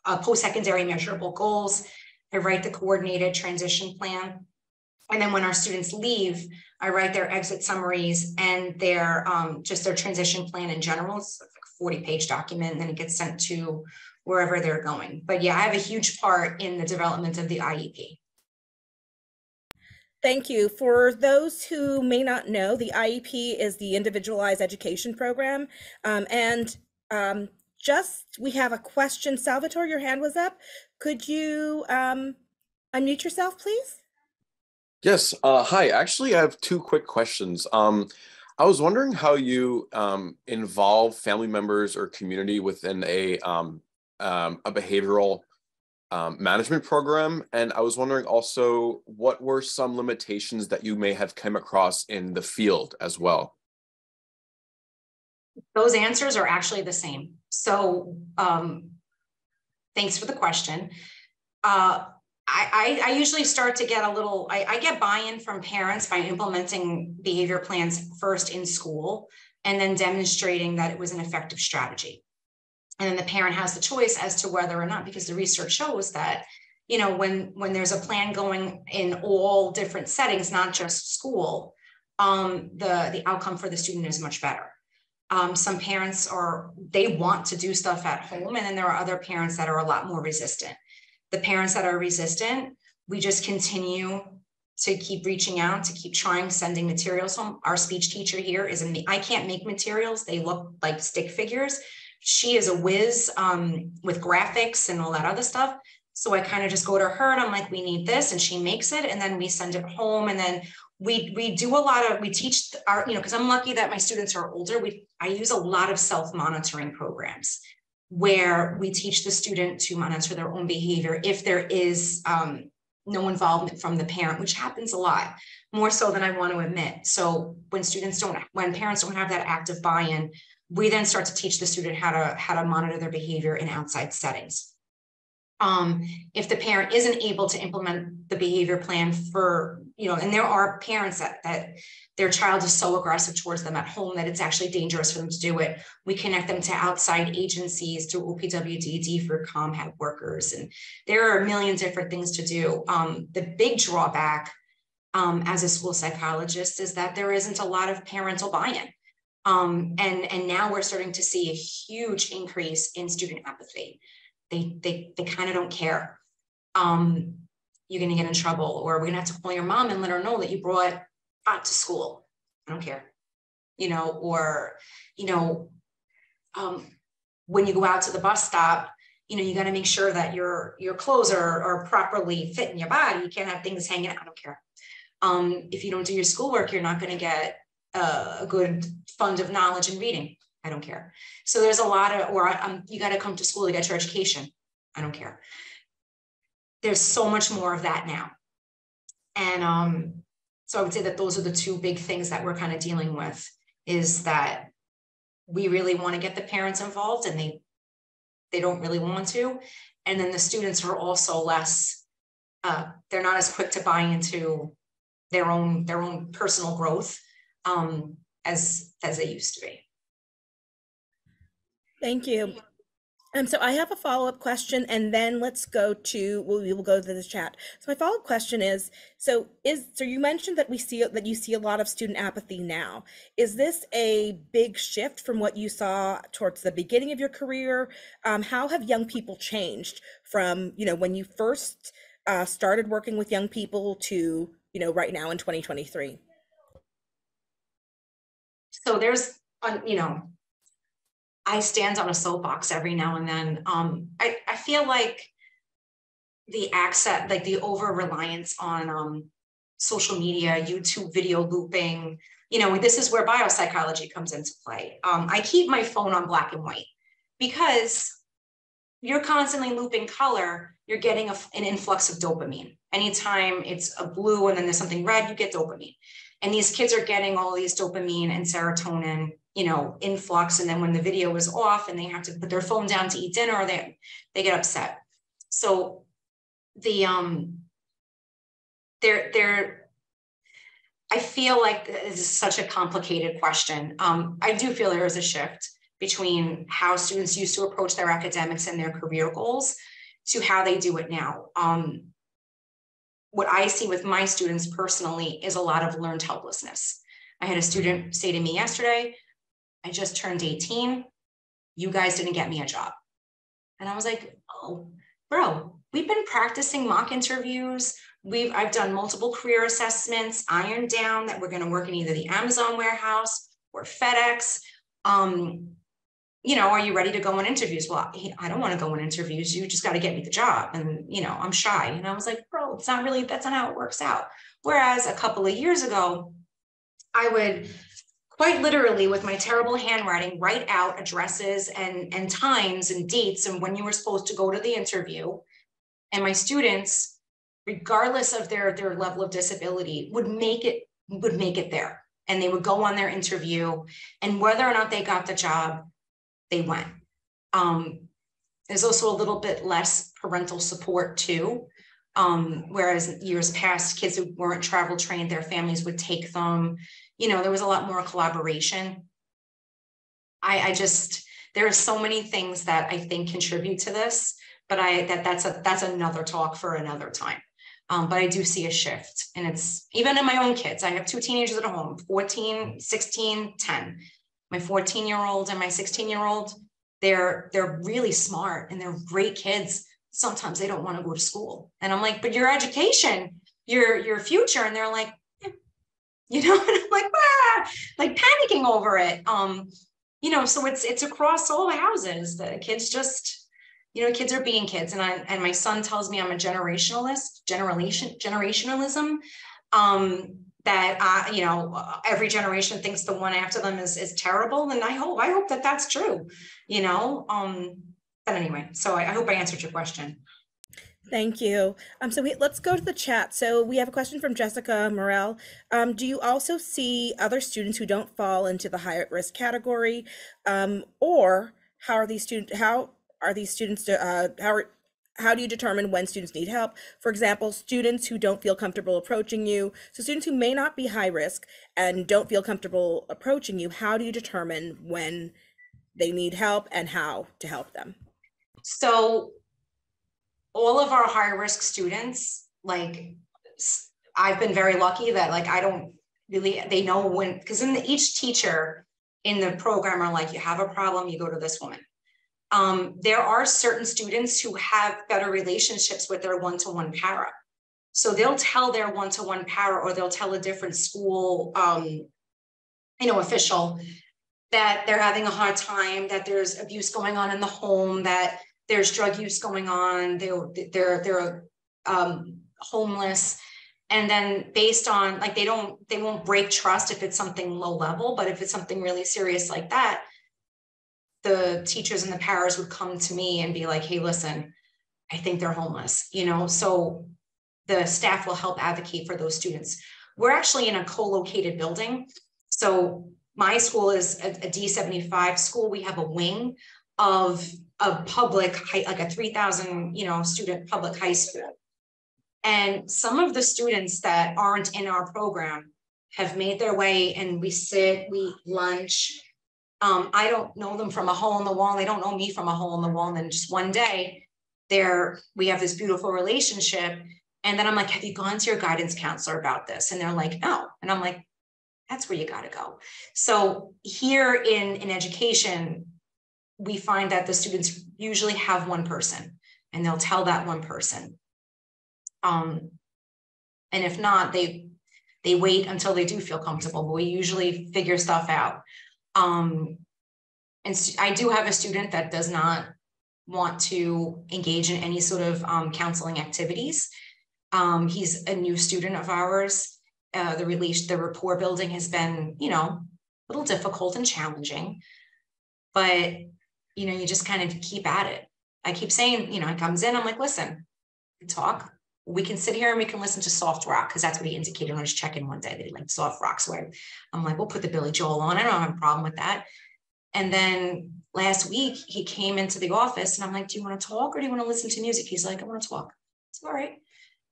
[SPEAKER 2] uh, post-secondary measurable goals. I write the coordinated transition plan. And then when our students leave, I write their exit summaries and their um, just their transition plan in general. It's like a 40 page document, and then it gets sent to wherever they're going. But yeah, I have a huge part in the development of the IEP.
[SPEAKER 1] Thank you. For those who may not know, the IEP is the Individualized Education Program. Um, and um, just, we have a question. Salvatore, your hand was up. Could you um, unmute yourself, please?
[SPEAKER 4] Yes. Uh, hi. Actually, I have two quick questions. Um, I was wondering how you um, involve family members or community within a um, a behavioral um, management program. And I was wondering also what were some limitations that you may have come across in the field as well?
[SPEAKER 2] those answers are actually the same. So um, thanks for the question. Uh, I, I, usually start to get a little, I, I get buy-in from parents by implementing behavior plans first in school and then demonstrating that it was an effective strategy. And then the parent has the choice as to whether or not, because the research shows that, you know, when when there's a plan going in all different settings, not just school, um, the the outcome for the student is much better. Um, some parents are they want to do stuff at home, and then there are other parents that are a lot more resistant. The parents that are resistant, we just continue to keep reaching out, to keep trying, sending materials home. Our speech teacher here is in the, I can't make materials. They look like stick figures. She is a whiz um, with graphics and all that other stuff. So I kind of just go to her and I'm like, we need this. And she makes it. And then we send it home. And then we we do a lot of we teach our, you know, because I'm lucky that my students are older. We I use a lot of self-monitoring programs where we teach the student to monitor their own behavior if there is um, no involvement from the parent, which happens a lot, more so than I want to admit. So when students don't, when parents don't have that active buy-in, we then start to teach the student how to how to monitor their behavior in outside settings. Um, if the parent isn't able to implement the behavior plan for, you know, and there are parents that that their child is so aggressive towards them at home that it's actually dangerous for them to do it. We connect them to outside agencies through OPWDD for ComHab workers, and there are a million different things to do. Um, the big drawback um, as a school psychologist is that there isn't a lot of parental buy-in. Um, and, and now we're starting to see a huge increase in student apathy. They, they, they kind of don't care. Um, you're going to get in trouble, or we're going to have to call your mom and let her know that you brought pot to school. I don't care. You know, or, you know, um, when you go out to the bus stop, you know, you got to make sure that your your clothes are, are properly fit in your body. You can't have things hanging out. I don't care. Um, if you don't do your schoolwork, you're not going to get a good fund of knowledge and reading. I don't care. So there's a lot of, or you got to come to school to get your education. I don't care. There's so much more of that now. And um, so I would say that those are the two big things that we're kind of dealing with is that we really want to get the parents involved and they they don't really want to. And then the students are also less, uh, they're not as quick to buy into their own their own personal growth um, as as they used to be.
[SPEAKER 1] Thank you. Um, so I have a follow-up question and then let's go to, well, we will go to the chat. So my follow-up question is, so is, so you mentioned that we see, that you see a lot of student apathy now. Is this a big shift from what you saw towards the beginning of your career? Um, how have young people changed from, you know, when you first uh, started working with young people to, you know, right now in 2023?
[SPEAKER 2] So there's, you know, I stand on a soapbox every now and then. Um, I, I feel like the access, like the over reliance on um, social media, YouTube video looping, you know, this is where biopsychology comes into play. Um, I keep my phone on black and white because you're constantly looping color, you're getting a, an influx of dopamine. Anytime it's a blue and then there's something red, you get dopamine. And these kids are getting all these dopamine and serotonin you know, influx. And then when the video is off and they have to put their phone down to eat dinner, they they get upset. So the um they're they're I feel like this is such a complicated question. Um, I do feel there is a shift between how students used to approach their academics and their career goals to how they do it now. Um, what I see with my students personally is a lot of learned helplessness. I had a student say to me yesterday, I just turned 18. You guys didn't get me a job. And I was like, oh, bro, we've been practicing mock interviews. We've I've done multiple career assessments, ironed down that we're going to work in either the Amazon warehouse or FedEx. Um, you know, are you ready to go on interviews? Well, I don't want to go on interviews. You just got to get me the job. And, you know, I'm shy. And I was like, bro, it's not really, that's not how it works out. Whereas a couple of years ago, I would quite literally with my terrible handwriting, write out addresses and, and times and dates and when you were supposed to go to the interview. And my students, regardless of their, their level of disability, would make it would make it there. and they would go on their interview and whether or not they got the job, they went. Um, there's also a little bit less parental support too. Um, whereas years past, kids who weren't travel trained, their families would take them. You know, there was a lot more collaboration. I, I just there are so many things that I think contribute to this, but I that that's a that's another talk for another time. Um, but I do see a shift and it's even in my own kids. I have two teenagers at home, 14, 16, 10. My 14 year old and my 16 year old, they're they're really smart and they're great kids. Sometimes they don't want to go to school. And I'm like, but your education, your your future. And they're like, eh. (laughs) you know, and I'm like, ah, like panicking over it. Um, you know, so it's it's across all the houses. The kids just, you know, kids are being kids. And I and my son tells me I'm a generationalist, generation generationalism. Um, that uh, you know every generation thinks the one after them is is terrible and i hope i hope that that's true you know um but anyway so i, I hope i answered your question
[SPEAKER 1] Thank you. Um, so we, let's go to the chat. So we have a question from Jessica Morel. Um, do you also see other students who don't fall into the high risk category, um, or how are these students? How are these students? Uh, how are, how do you determine when students need help? For example, students who don't feel comfortable approaching you. So students who may not be high risk and don't feel comfortable approaching you. How do you determine when they need help and how to help them?
[SPEAKER 2] So all of our high risk students, like I've been very lucky that like I don't really they know when because in the, each teacher in the program are like you have a problem you go to this woman um, there are certain students who have better relationships with their one-to-one para. So they'll tell their one-to-one para or they'll tell a different school um, you know official that they're having a hard time that there's abuse going on in the home that there's drug use going on, they're they're they're um, homeless, and then based on like they don't they won't break trust if it's something low level, but if it's something really serious like that, the teachers and the paras would come to me and be like, "Hey, listen, I think they're homeless," you know. So the staff will help advocate for those students. We're actually in a co-located building, so my school is a a D75 school. We have a wing of a public high, like a 3000 you know student public high school and some of the students that aren't in our program have made their way and we sit we lunch um, i don't know them from a hole in the wall. They don't know me from a hole in the wall. And then just one day there we have this beautiful relationship. And then i'm like have you gone to your guidance counselor about this? And they're like no. And i'm like that's where you got to go. So here in in education we find that the students usually have one person and they'll tell that one person. Um, and if not, they they wait until they do feel comfortable, but we usually figure stuff out. Um, and I do have a student that does not want to engage in any sort of um, counseling activities. Um, he's a new student of ours. Uh, the release, the rapport building has been, you know, a little difficult and challenging, but you know, you just kind of keep at it. I keep saying, you know, it comes in, I'm like, listen, talk. We can sit here and we can listen to soft rock because that's what he indicated on his check-in one day that he liked soft rock. So I, I'm like, we'll put the Billy Joel on. I don't have a problem with that. And then last week he came into the office and I'm like, do you want to talk or do you want to listen to music? He's like, I want to talk. It's all right.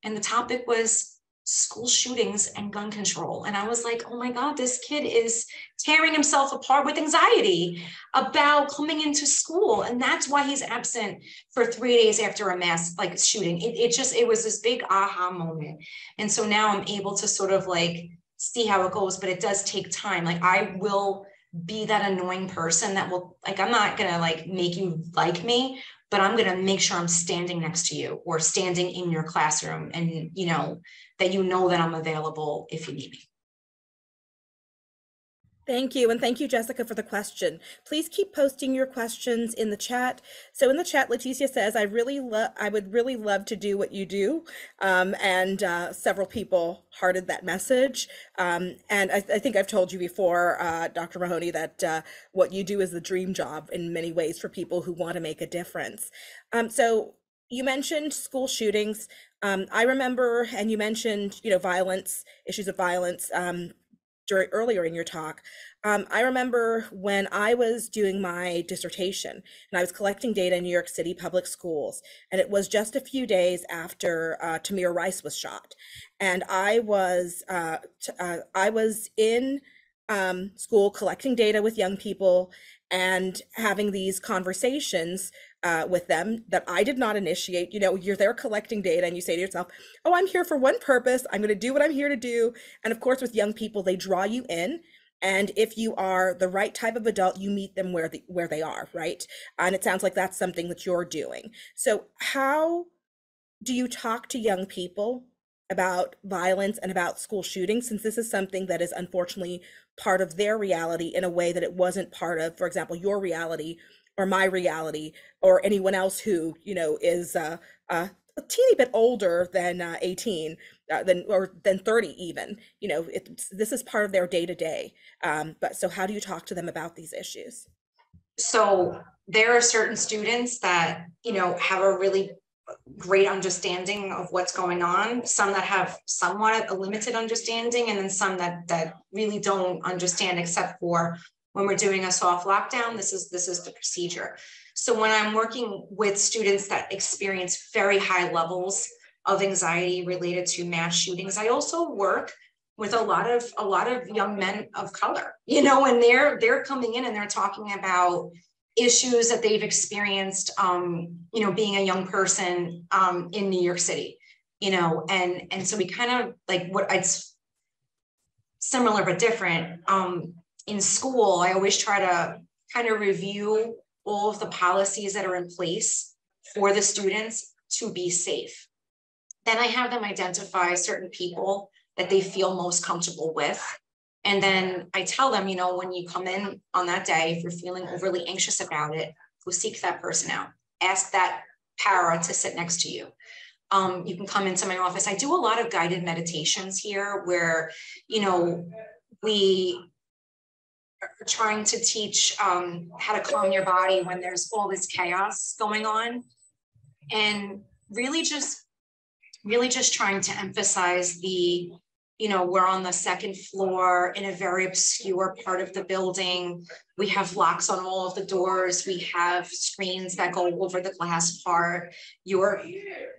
[SPEAKER 2] And the topic was school shootings and gun control. And I was like, oh my God, this kid is tearing himself apart with anxiety about coming into school. And that's why he's absent for three days after a mass like shooting. It, it just, it was this big aha moment. And so now I'm able to sort of like see how it goes, but it does take time. Like I will be that annoying person that will like i'm not gonna like make you like me but i'm gonna make sure i'm standing next to you or standing in your classroom and you know that you know that I'm available if you need me.
[SPEAKER 1] Thank you. And thank you, Jessica, for the question. Please keep posting your questions in the chat. So in the chat, Leticia says, I really love, I would really love to do what you do. Um, and uh, several people hearted that message. Um, and I, I, think I've told you before, uh, Dr. Mahoney, that uh, what you do is the dream job in many ways for people who want to make a difference. Um, so you mentioned school shootings. Um, I remember, and you mentioned, you know, violence, issues of violence. During earlier in your talk. Um, I remember when I was doing my dissertation and I was collecting data in New York City public schools, and it was just a few days after uh, Tamir Rice was shot, and I was uh, uh, I was in um, school collecting data with young people and having these conversations uh, with them that I did not initiate. You know, you're there collecting data and you say to yourself, Oh, I'm here for one purpose. I'm going to do what I'm here to do. And of course, with young people, they draw you in. And if you are the right type of adult, you meet them where the, where they are, right? And it sounds like that's something that you're doing. So, how do you talk to young people about violence and about school shootings since this is something that is unfortunately part of their reality in a way that it wasn't part of for example your reality or my reality or anyone else who you know is uh, uh, a teeny bit older than uh, 18 uh, than or than 30 even you know it, this is part of their day to day but so how do you talk to them about these issues?
[SPEAKER 2] So there are certain students that you know have a really great understanding of what's going on some that have somewhat a limited understanding and then some that that really don't understand except for when we're doing a soft lockdown this is this is the procedure so when i'm working with students that experience very high levels of anxiety related to mass shootings i also work with a lot of a lot of young men of color you know and they're they're coming in and they're talking about issues that they've experienced, um, you know, being a young person um, in New York City, you know, and and so we kind of like what it's similar but different. Um, in school, I always try to kind of review all of the policies that are in place for the students to be safe. Then I have them identify certain people that they feel most comfortable with and then I tell them, you know, when you come in on that day, if you're feeling overly anxious about it, go seek that person out. Ask that para to sit next to you. Um, you can come into my office. I do a lot of guided meditations here where, you know, we trying to teach um, how to calm your body when there's all this chaos going on. And really just, really just trying to emphasize the you know, we're on the second floor in a very obscure part of the building. We have locks on all of the doors. We have screens that go over the glass part. Your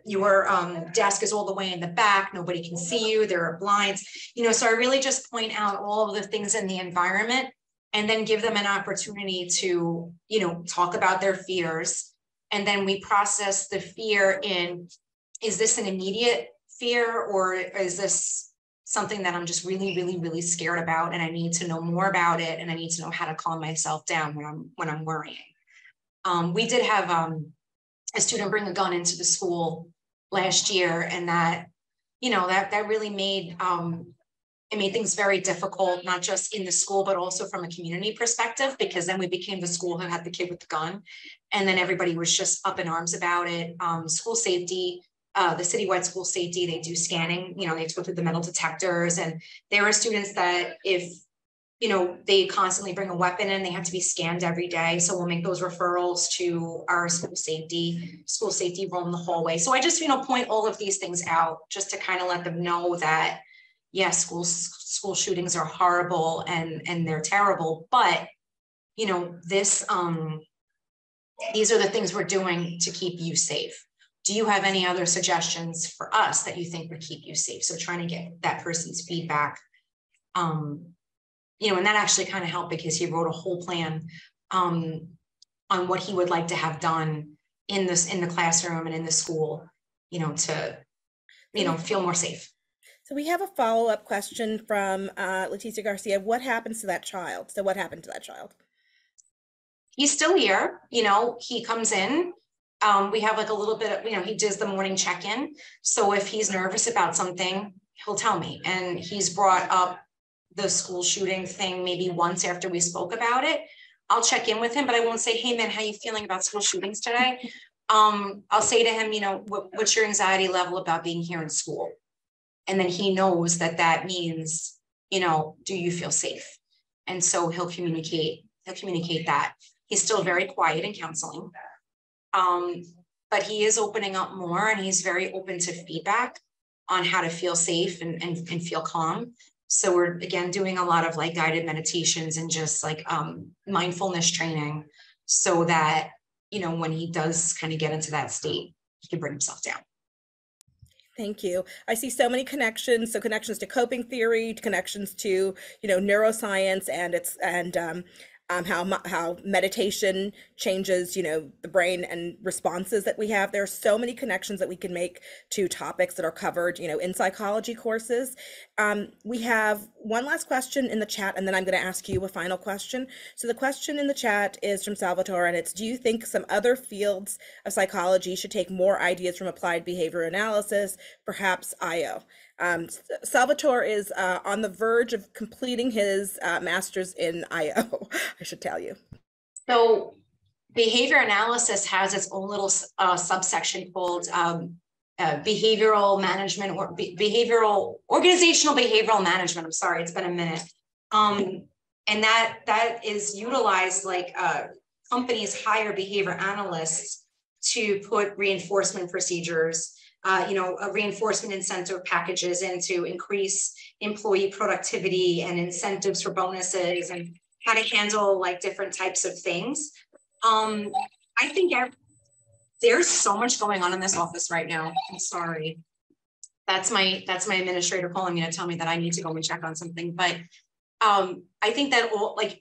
[SPEAKER 2] your um, desk is all the way in the back. Nobody can see you. There are blinds. You know, so I really just point out all of the things in the environment and then give them an opportunity to, you know, talk about their fears. And then we process the fear in, is this an immediate fear or is this something that I'm just really, really, really scared about, and I need to know more about it, and I need to know how to calm myself down when I'm when I'm worrying. Um, we did have um, a student bring a gun into the school last year, and that you know that that really made um, it made things very difficult, not just in the school, but also from a community perspective, because then we became the school who had the kid with the gun. And then everybody was just up in arms about it. Um, school safety uh, the citywide school safety, they do scanning, you know, they go through the metal detectors. And there are students that if, you know, they constantly bring a weapon in, they have to be scanned every day. So we'll make those referrals to our school safety, school safety roam the hallway. So I just, you know, point all of these things out just to kind of let them know that, yes, school, school shootings are horrible and, and they're terrible, but, you know, this, um, these are the things we're doing to keep you safe do you have any other suggestions for us that you think would keep you safe? So trying to get that person's feedback. Um, you know, and that actually kind of helped because he wrote a whole plan um, on what he would like to have done in this in the classroom and in the school, you know, to you know feel more safe.
[SPEAKER 1] So we have a follow up question from uh, Leticia Garcia. What happens to that child? So what happened to that child?
[SPEAKER 2] He's still here. You know, he comes in um, we have like a little bit of, you know, he does the morning check-in. So if he's nervous about something, he'll tell me. And he's brought up the school shooting thing maybe once after we spoke about it. I'll check in with him, but I won't say, hey man, how you feeling about school shootings today? (laughs) Um, I'll say to him, you know, what, what's your anxiety level about being here in school? And then he knows that that means, you know, do you feel safe? And so he'll communicate, he'll communicate that. He's still very quiet in counseling. Um, but he is opening up more and he's very open to feedback on how to feel safe and, and, and feel calm. so we're again doing a lot of like guided meditations and just like um, mindfulness training so that you know when he does kind of get into that state he can bring himself down
[SPEAKER 1] Thank you. I see so many connections. So connections to coping theory, connections to you know neuroscience, and it's and um, um, how how meditation changes, you know, the brain and responses that we have. There are so many connections that we can make to topics that are covered, you know, in psychology courses. Um, we have one last question in the chat, and then I'm going to ask you a final question. So the question in the chat is from Salvatore, and it's: Do you think some other fields of psychology should take more ideas from applied behavior analysis, perhaps IO? Um, Salvatore is uh, on the verge of completing his uh, master's in IO, (laughs) I should tell you.
[SPEAKER 2] So behavior analysis has its own little uh, subsection called um, uh, behavioral management or be behavioral organizational behavioral management. I'm sorry, it's been a minute. Um, and that that is utilized like uh, companies hire behavior analysts to put reinforcement procedures uh, you know, a reinforcement incentive packages in to increase employee productivity and incentives for bonuses and how to handle like different types of things. Um, I think there's so much going on in this office right now. I'm sorry. That's my that's my administrator calling me to tell me that I need to go and check on something. But um, I think that all like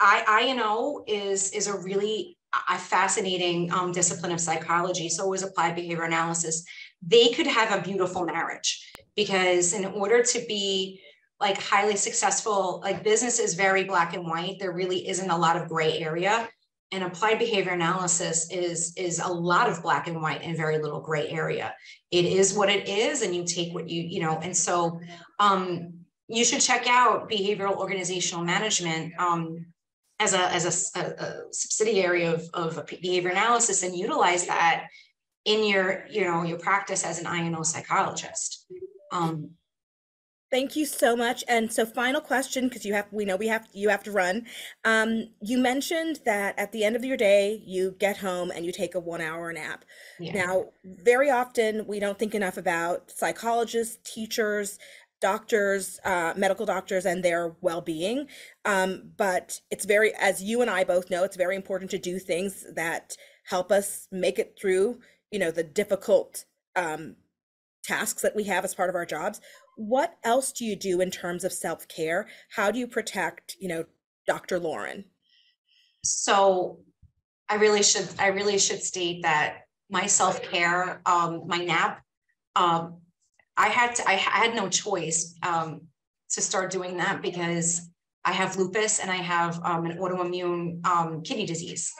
[SPEAKER 2] I INO is is a really a fascinating um, discipline of psychology. So is applied behavior analysis they could have a beautiful marriage because in order to be like highly successful like business is very black and white. There really isn't a lot of gray area. And applied behavior analysis is is a lot of black and white and very little gray area. It is what it is and you take what you you know and so um you should check out behavioral organizational management um as a as a, a, a subsidiary of, of behavior analysis and utilize that in your, you know, your practice as an INO psychologist. Um,
[SPEAKER 1] Thank you so much. And so final question, because you have, we know we have, you have to run. Um, you mentioned that at the end of your day, you get home and you take a one hour nap. Yeah. Now, very often we don't think enough about psychologists, teachers, doctors, uh, medical doctors, and their well being. Um, but it's very, as you and I both know, it's very important to do things that help us make it through you know the difficult um, tasks that we have as part of our jobs. What else do you do in terms of self-care? How do you protect you know dr lauren?
[SPEAKER 2] So i really should i really should state that my self-care um my nap um i had to i had no choice um to start doing that because i have lupus and i have um, an autoimmune um, kidney disease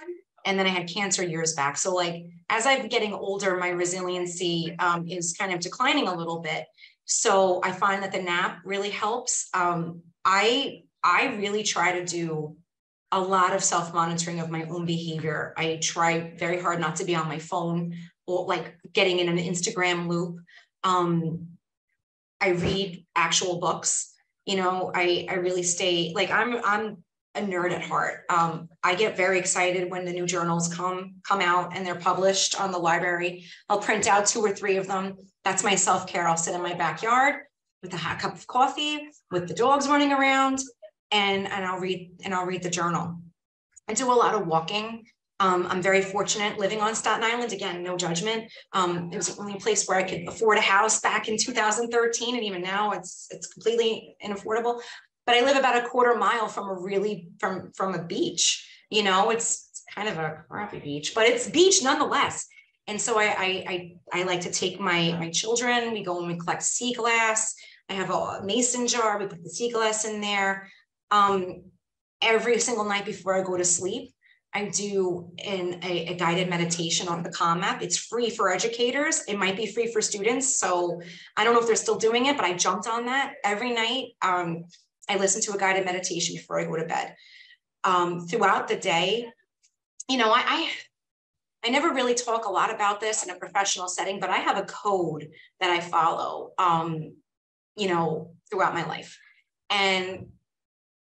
[SPEAKER 2] and then I had cancer years back. So like as I'm getting older, my resiliency um, is kind of declining a little bit. So I find that the nap really helps. Um, I I really try to do a lot of self monitoring of my own behavior. I try very hard not to be on my phone or like getting in an Instagram loop. Um, I read actual books. You know, I I really stay like I'm I'm a nerd at heart. Um, I get very excited when the new journals come come out and they're published on the library. I'll print out two or three of them. That's my self care. I'll sit in my backyard with a hot cup of coffee, with the dogs running around, and and I'll read and I'll read the journal. I do a lot of walking. Um, I'm very fortunate living on Staten Island. Again, no judgment. Um, it was the only place where I could afford a house back in 2013, and even now it's it's completely inaffordable but I live about a quarter mile from a really from from a beach. You know, it's, kind of a crappy beach, but it's beach nonetheless. And so I, I I I like to take my my children. We go and we collect sea glass. I have a mason jar. We put the sea glass in there. Um, every single night before I go to sleep, I do in a, a, guided meditation on the Calm app. It's free for educators. It might be free for students. So I don't know if they're still doing it, but I jumped on that every night. Um, I listen to a guided meditation before I go to bed. Um, throughout the day, you know, I, I I never really talk a lot about this in a professional setting, but I have a code that I follow, um, you know, throughout my life. And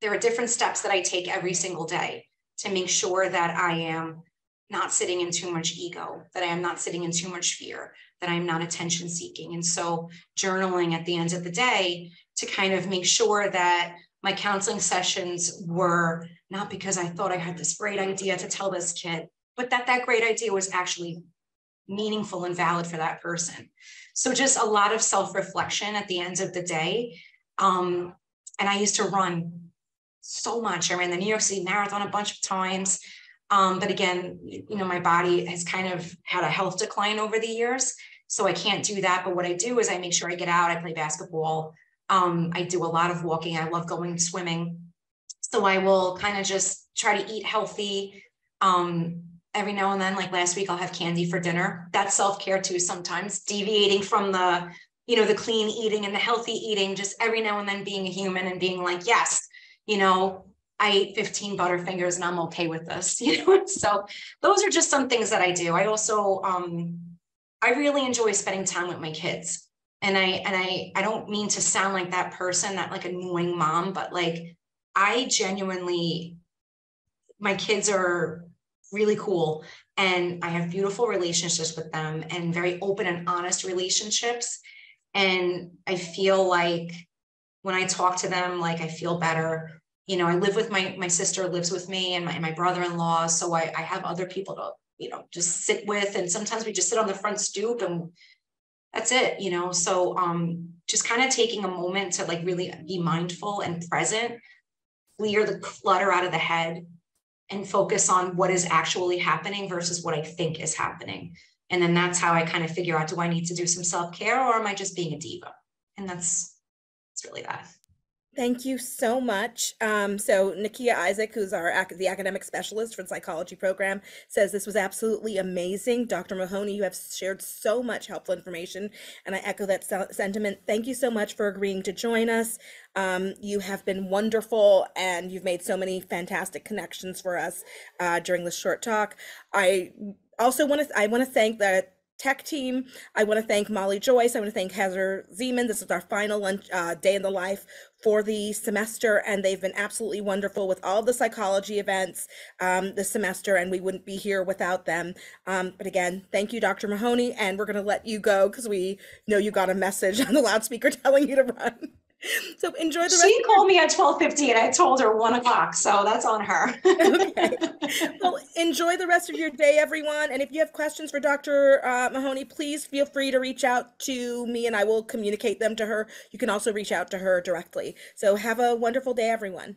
[SPEAKER 2] there are different steps that I take every single day to make sure that I am not sitting in too much ego, that I am not sitting in too much fear, that I'm not attention seeking. And so journaling at the end of the day to kind of make sure that my counseling sessions were not because I thought I had this great idea to tell this kid, but that that great idea was actually meaningful and valid for that person. So just a lot of self-reflection at the end of the day. Um, and I used to run so much. I ran the New York City Marathon a bunch of times. Um, but again, you know, my body has kind of had a health decline over the years. So I can't do that. But what I do is I make sure I get out, I play basketball. Um, I do a lot of walking. I love going swimming. So I will kind of just try to eat healthy. Um, every now and then, like last week, I'll have candy for dinner. That's self-care too, sometimes deviating from the, you know, the clean eating and the healthy eating, just every now and then being a human and being like, yes, you know, I ate 15 Butterfingers and I'm okay with this, (laughs) you know. So those are just some things that I do. I also um I really enjoy spending time with my kids. And I and I I don't mean to sound like that person, that like annoying mom, but like I genuinely my kids are really cool and I have beautiful relationships with them and very open and honest relationships. And I feel like when I talk to them, like I feel better. You know, I live with my my sister lives with me and my, my brother-in-law. So I, I have other people to, you know, just sit with. And sometimes we just sit on the front stoop and that's it, you know. So um just kind of taking a moment to like really be mindful and present, clear the clutter out of the head and focus on what is actually happening versus what I think is happening. And then that's how I kind of figure out do I need to do some self-care or am I just being a diva? And that's it's really that.
[SPEAKER 1] Thank you so much. Um, so Nakia Isaac, who's our ac- the academic specialist for the psychology program, says this was absolutely amazing. Dr. Mahoney, you have shared so much helpful information, and I echo that se- sentiment. Thank you so much for agreeing to join us. Um, you have been wonderful, and you've made so many fantastic connections for us uh, during this short talk. I also want to I want to thank the tech team. I want to thank Molly Joyce. I want to thank Heather Zeman. This is our final lunch, uh, day in the life for the semester, and they've been absolutely wonderful with all the psychology events um, this semester, and we wouldn't be here without them. Um, but again, thank you, Dr. Mahoney, and we're going to let you go because we know you got a message (laughs) on the loudspeaker telling you to run. So enjoy the rest.
[SPEAKER 2] She called me at 12:50 and I told her one o'clock, so that's on her.
[SPEAKER 1] okay. (laughs) Well, enjoy the rest of your day, everyone. And if you have questions for Dr. Uh, Mahoney, please feel free to reach out to me and I will communicate them to her. You can also reach out to her directly. So have a wonderful day, everyone.